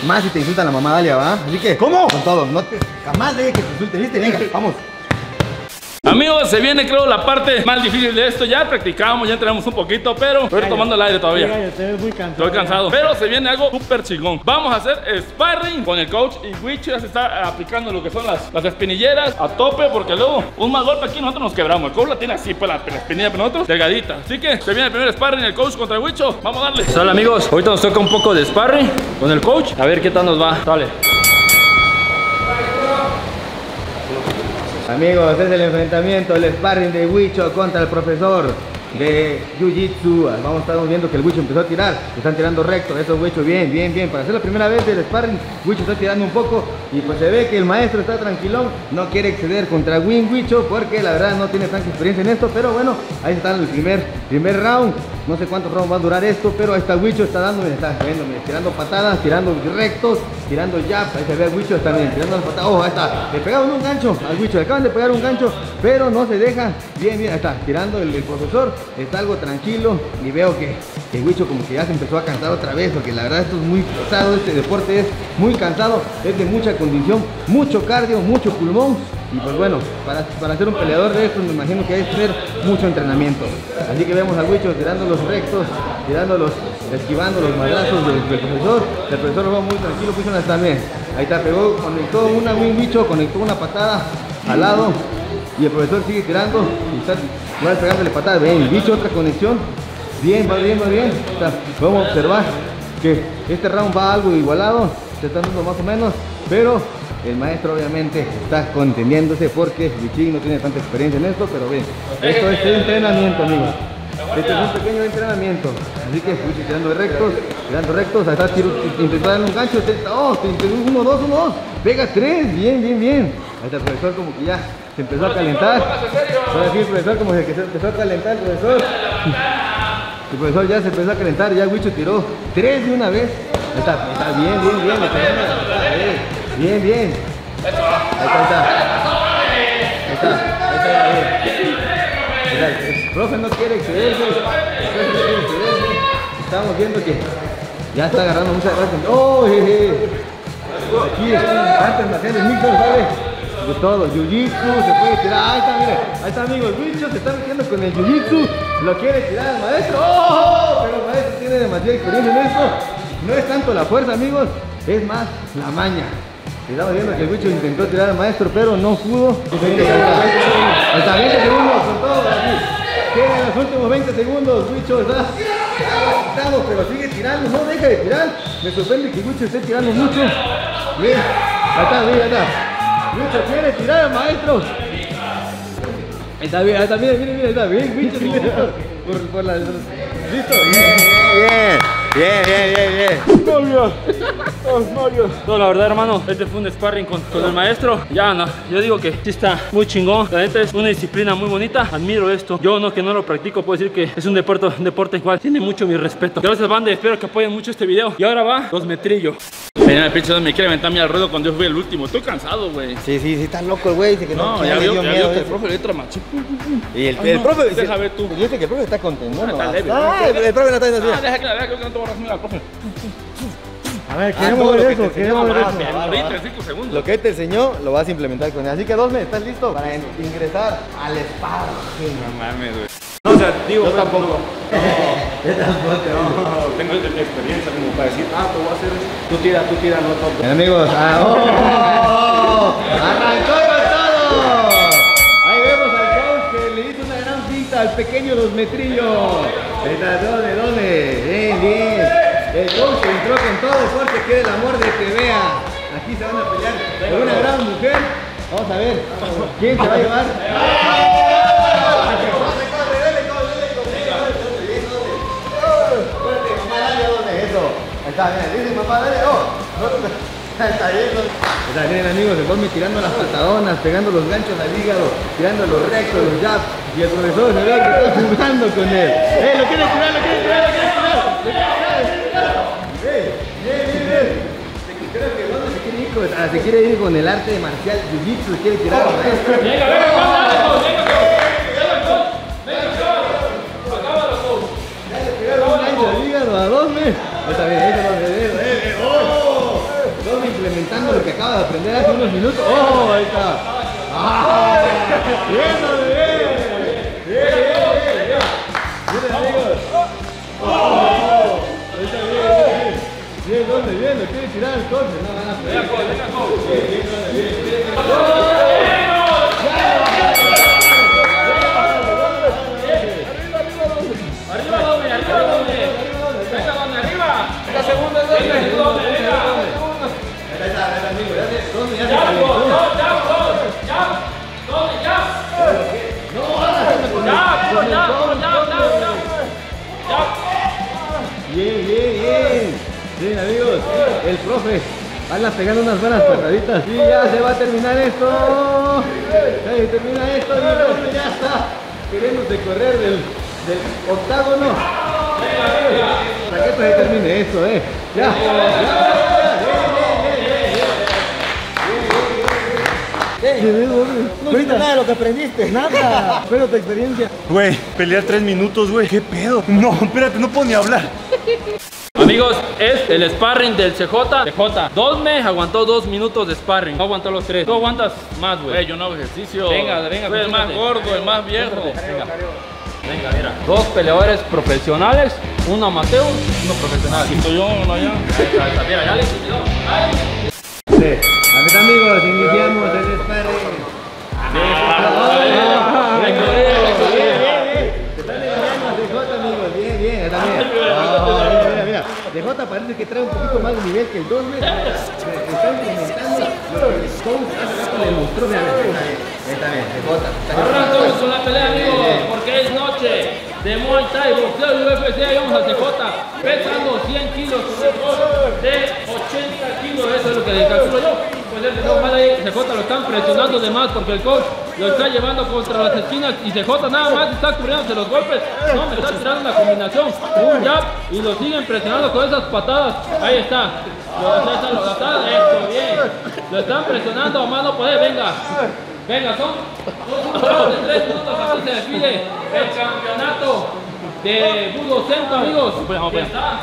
Más si te insulta la mamá Dalia, ¿va? Así que, ¿cómo? Con todo, no te... Jamás deje que te insulte, ¿viste? Venga, vamos. Amigos, se viene creo la parte más difícil de esto. Ya practicamos, ya entrenamos un poquito, pero estoy tomando el aire todavía. te ves muy cansado. Estoy cansado, pero se viene algo súper chingón. Vamos a hacer sparring con el coach y Wicho ya se está aplicando lo que son las, las espinilleras a tope porque luego un mal golpe aquí nosotros nos quebramos. El coach la tiene así, pues la, la espinilla, pero nosotros delgadita. Así que se viene el primer sparring el coach contra el Wicho. Vamos a darle. Hola amigos, ahorita nos toca un poco de sparring con el coach. A ver qué tal nos va. Dale. Amigos, es el enfrentamiento, el sparring de Wicho contra el profesor de Jiu-Jitsu. Vamos, estamos viendo que el Wicho empezó a tirar. Están tirando recto. Eso, Wicho, bien, bien, bien. Para hacer la primera vez del sparring, Wicho está tirando un poco. Y pues se ve que el maestro está tranquilón. No quiere exceder contra Win Wicho porque la verdad no tiene tanta experiencia en esto. Pero bueno, ahí está el primer, primer round. No sé cuántos rounds va a durar esto, pero ahí está Wicho, está dando, mira, está viendo, mira, tirando patadas, tirando rectos, tirando jabs. Ahí se ve a Wicho, bien, tirando las patadas. Ojo, ahí está. Le pegaron un gancho al Wicho, le acaban de pegar un gancho, pero no se deja. Bien, bien, ahí está, tirando el profesor. Está algo tranquilo y veo que el Wicho como que ya se empezó a cansar otra vez, porque la verdad esto es muy pesado, este deporte es muy cansado, es de mucha condición, mucho cardio, mucho pulmón. Y pues bueno, para, para ser un peleador de estos me imagino que hay que tener mucho entrenamiento. Así que vemos al Wicho tirando los rectos, tirando los, esquivando los madrazos del, del profesor. El profesor va muy tranquilo, una también. Ahí está, pegó, conectó una Win Wicho, conectó una patada al lado. Y el profesor sigue tirando y está va pegándole patada. Ven, Wicho otra conexión. Bien, va bien, va bien. Está, a observar que este round va algo igualado. Se están dando más o menos, pero el maestro obviamente está contendiéndose porque Vichy no tiene tanta experiencia en esto, pero bien, esto es entrenamiento, amigos. Este es un pequeño entrenamiento. Así que fui tirando rectos, tirando rectos. Ahí está, tiro, intentó darle un gancho. Oh, uno, dos, uno, dos. Pega tres. Bien, bien, bien. Ahí está el profesor como que ya se empezó a calentar. Ahora sí, el profesor como que se empezó a calentar, el profesor. El profesor ya se empezó a calentar, ya Wicho tiró tres de una vez. Está, está, bien, bien, bien. está, bien, Bien, bien. Ahí está, ahí está. Ahí está, ahí está. Ahí está, El profe no quiere excederse. Estamos viendo que ya está agarrando mucha grasa. ¡Oh, jeje! Aquí, artes marciales mixtas, ¿sabes? De todo, jiu-jitsu, se puede tirar. Ahí está, mire. Ahí está, amigos. Wicho se está metiendo con el jiu-jitsu. Lo quiere tirar al maestro. ¡Oh! Pero el maestro tiene demasiada experiencia en esto. No es tanto la fuerza, amigos. Es más la maña. Estamos viendo que el Wicho intentó tirar al maestro, pero no pudo. Está, 20 segundos con todo. Tiene los últimos 20 segundos. Wicho está agotado, pero sigue tirando. No deja de tirar. Me sorprende que Wicho esté tirando mucho. Bien. Está, bien, Wicho quiere tirar maestro. Está bien, está bien, miren, miren, está bien, sigue Por, por la... Listo. Bien, bien, bien, bien, bien. Novio. Oh, novio. No, la verdad, hermano, este fue un sparring con, con el maestro. Ya, no, yo digo que sí está muy chingón. La neta es una disciplina muy bonita. Admiro esto. Yo no que no lo practico, puedo decir que es un deporte, un deporte igual. Tiene mucho mi respeto. Gracias, banda. Espero que apoyen mucho este video. Y ahora va, dos metrillos. Mira, el pinche no me quiere aventarme al ruedo cuando yo fui el último. Estoy cansado, güey. Sí, sí, sí, está loco el güey. Dice que no, No, ya vio, dio ya vio que el ese. profe le entra macho. Y el, Ay, el no, profe dice, deja ver tú. dice que el profe está contento, ¿no? Está leve, Ah, ¿no? el, el profe no está diciendo Ah, deja que la vea, creo que no te a resumir al profe. A ver, Ah, queremos ver lo que te queremos ver enseñaba, eso. ahorita en cinco segundos. Lo que él te enseñó lo vas a implementar con él. Así que Dosme, ¿estás listo para in- ingresar al sparring? No mames, güey. No, o sea, digo, Yo tampoco. Yo tampoco. No, tengo experiencia como para decir, ah, te voy a hacer eso. Tú tira, tú tira, no toco. Amigos, ah, ¡oh! arrancó con todo. Pinta al pequeño Dos Metrillos. Está, ¿dónde? Bien, bien. El coach entró con todo porque quiere el amor de que vea. Aquí se van a pelear por una gran mujer. Vamos a ver quién se va a llevar. Ahí está, bien, dice papá, dale, oh, está bien, amigos, el Tommy tirando las patadonas, pegando los ganchos al hígado, tirando los rectos, los jabs, y el profesor se ve que está jugando con él. ¡Eh, lo quiere tirar, lo quiere tirar, lo quiere tirar! ¡Eh, bien, bien, bien! Creo que ¿dónde se quiere ir con, ah, se quiere ir con el arte marcial jiu-jitsu, quiere tirar. Venga, venga, un gancho al hígado a dos meses. Está bien, eso lo de eh, eh, ¡Oh! Dos implementando lo que acaba de aprender hace unos minutos. ¡Oh! Ahí está. ¡Ah! bien, gol quiere tirar el no. Venga. Arriba, doble, arriba, doble. Arriba. Venga, segundo, venga. Segundo. Ya, ya, ya, ya. Doble, ya. No, ya, ya. Sí, amigos, el profe anda pegando unas buenas pataditas. Y ya se va a terminar esto. Se termina esto ya está queremos de correr del, octágono. Para que se termine esto, eh. Ya. No ahorita nada de lo que aprendiste. Nada. Pero tu experiencia. Güey, pelear tres minutos, güey. ¿Qué pedo? No, espérate, no puedo ni hablar. Amigos, es el sparring del CJ. CJ, Dosme aguantó dos minutos de sparring. No aguantó los tres. Tú aguantas más, güey. yo no hago ejercicio. Venga, venga. Soy el más gordo, el más viejo. Venga. Venga, mira. Dos peleadores profesionales, uno amateur, uno profesional. Quito yo, uno allá. Mira, ya le. Sí. A ver, amigos, iniciamos el sparring. DJ parece que trae un poquito más de nivel que el 2, mira. Está implementando lo que el coach hace rato le mostró. Mira, está bien, DJ. Arrancamos con la pelea, amigos, porque es noche. de Muay Thai, boxeo y UFC. Ahí vamos a CJ pesando 100 kilos de 80 kilos. Eso es lo que le calculo yo. Mal ahí, CJ lo están presionando de más porque el coach lo está llevando contra las esquinas y CJ nada más está cubriéndose los golpes. No, me está tirando una combinación, un jab y lo siguen presionando con esas patadas. Ahí está. Lo, está, lo está, esto, bien. Lo están presionando a mano poder, venga. Venga, son dos de tres minutos, aquí se define el campeonato de Budo Centro, amigos. Está,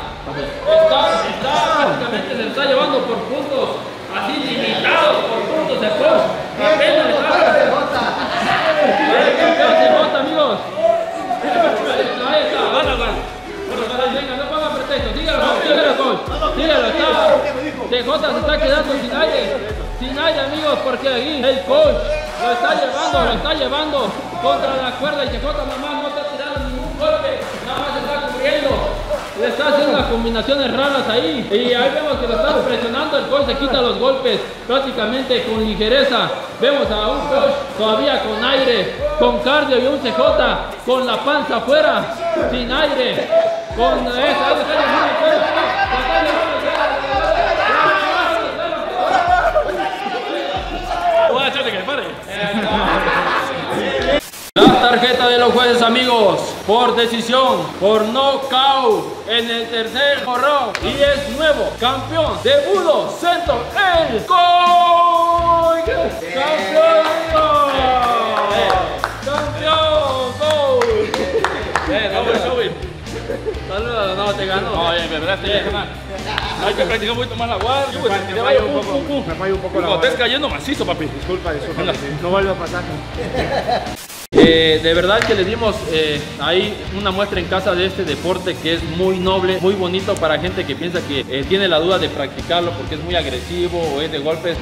está, está, prácticamente se está llevando por puntos, así limitados por puntos de coach. Apenas está. El campeón se vota, amigos. Ahí está, gana, gana. Venga, no ponga pretexto, síguelo, síguelo, coach. Síguelo, está. TJ se está quedando sin aire. Sin aire, amigos, porque ahí el coach lo está llevando, lo está llevando contra la cuerda y TJ nomás no está tirando ningún golpe, nada más se está cubriendo. Le está haciendo unas combinaciones raras ahí. Y ahí vemos que lo están presionando, el coach se quita los golpes prácticamente con ligereza. Vemos a un coach todavía con aire, con cardio y un CJ con la panza afuera, sin aire, con esa, ahí está llevando, la está llevando, Voy a echarle que pare. La tarjeta de los jueces amigos por decisión, por knockout en el tercer round y es nuevo campeón de Budo Centro el Coy. ¡Campeón! ¡Campeón! ¡Gol! Eh, no, Joey. Saludos, no, te ganó. No, oye, me verdad, te ganar. Hay que practicar un poquito más la guardia. Me te un poco, pum, pum. me falla un poco la guardia. cayendo macizo, papi. Disculpa, disculpa. No vuelve a pasar. Eh, de verdad que le dimos eh, ahí una muestra en casa de este deporte que es muy noble, muy bonito para gente que piensa que eh, tiene la duda de practicarlo porque es muy agresivo o es de golpes.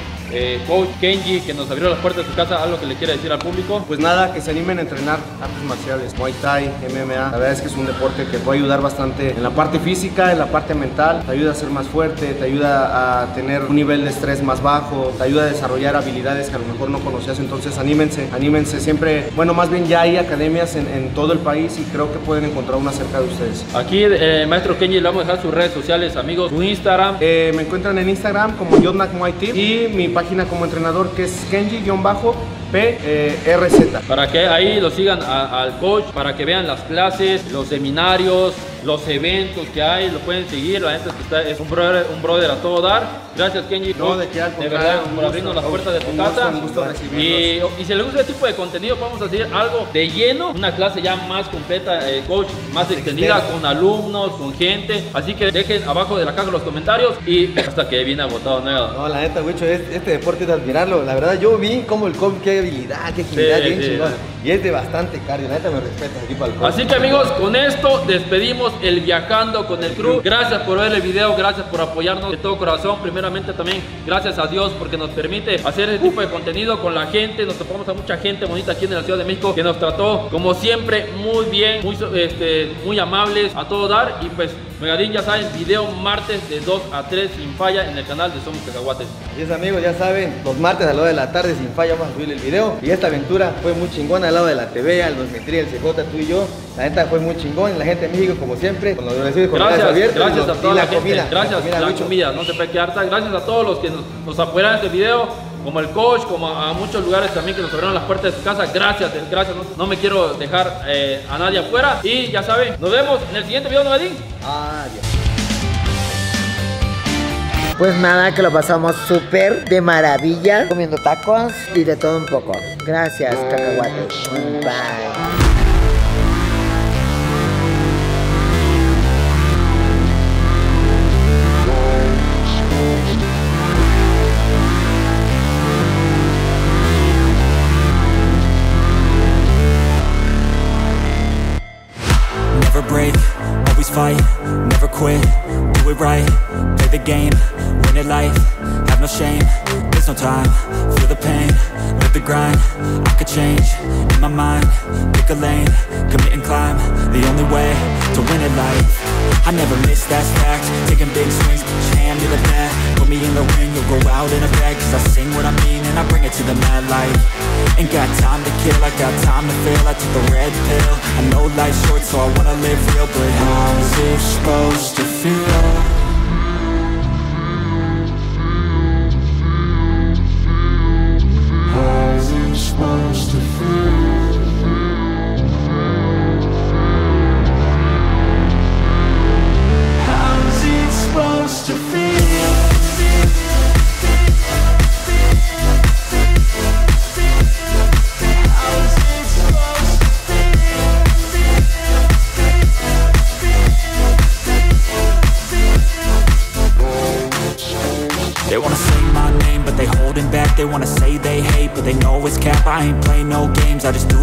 Coach Kenji, que nos abrió las puertas de su casa, algo que le quiere decir al público. Pues nada, que se animen a entrenar artes marciales, Muay Thai, MMA. La verdad es que es un deporte que puede ayudar bastante en la parte física, en la parte mental. Te ayuda a ser más fuerte, te ayuda a tener un nivel de estrés más bajo, te ayuda a desarrollar habilidades que a lo mejor no conocías. Entonces anímense, anímense. Siempre, bueno, más bien ya hay academias en, en todo el país y creo que pueden encontrar una cerca de ustedes. Aquí, eh, maestro Kenji, le vamos a dejar sus redes sociales, amigos, su Instagram. Eh, me encuentran en Instagram como Yodnak Muay y mi página como entrenador que es Kenji-PRZ. Para que ahí lo sigan a- al coach, para que vean las clases, los seminarios, los eventos que hay, lo pueden seguir. La gente que está, es un brother, un brother a todo dar. Gracias, Kenji. No, de al verdad, por abrirnos las puertas de tu Un gusto, casa. un gusto Y, si les gusta este tipo de contenido, vamos a hacer algo de lleno, una clase ya más completa, eh, coach, más extendida, con alumnos, con gente. Así que dejen abajo de la caja los comentarios y hasta que viene agotado nada. No, la neta, Wicho, es- este deporte es de admirarlo. La verdad, yo vi como el COVID, qué habilidad, qué agilidad, Sí, bien sí. chingón. Y es de bastante cardio, la neta me respeta aquí para el COVID. Así que amigos, con esto despedimos el viajando con el crew. Gracias por ver el video, gracias por apoyarnos de todo corazón. Primeramente también gracias a Dios porque nos permite hacer este tipo de contenido con la gente. Nos topamos a mucha gente bonita aquí en la Ciudad de México que nos trató como siempre muy bien, muy, este, muy amables a todo dar. Y pues Megadín ya saben, video martes de 2 a 3 sin falla en el canal de Somos Cacahuates. Y es amigos, ya saben, los martes a la hora de la tarde sin falla vamos a subir el video. Y esta aventura fue muy chingona al lado de la TV, al 2003, el CJ, tú y yo. La neta fue muy chingón. La gente de México, como siempre, con los con los Gracias, brazos abiertos. gracias los- a toda y la, gente. comida. Gracias, la comida, la Wicho. comida, no se puede quedar. Gracias a todos los que nos, nos apoyaron en este video, como el coach, como a, a muchos lugares también que nos abrieron las puertas de su casa. Gracias, gracias. No, no me quiero dejar eh, a nadie afuera. Y ya saben, nos vemos en el siguiente video, ¿no? Adiós. Pues nada, que lo pasamos súper de maravilla, comiendo tacos y de todo un poco. Gracias, cacahuates. Bye. Break, always fight, never quit, do it right, play the game, win it life, have no shame, there's no time, feel the pain, live the grind, I could change, in my mind, pick a lane, commit and climb, the only way to win it life, I never miss, that's fact. Taking big swings, put hand to the bat Put me in the ring, you'll go out in a bag Cause I sing what I mean and I bring it to the mad light Ain't got time to kill, I got time to feel I took the red pill. I know life's short so I wanna live real But how's it supposed to feel?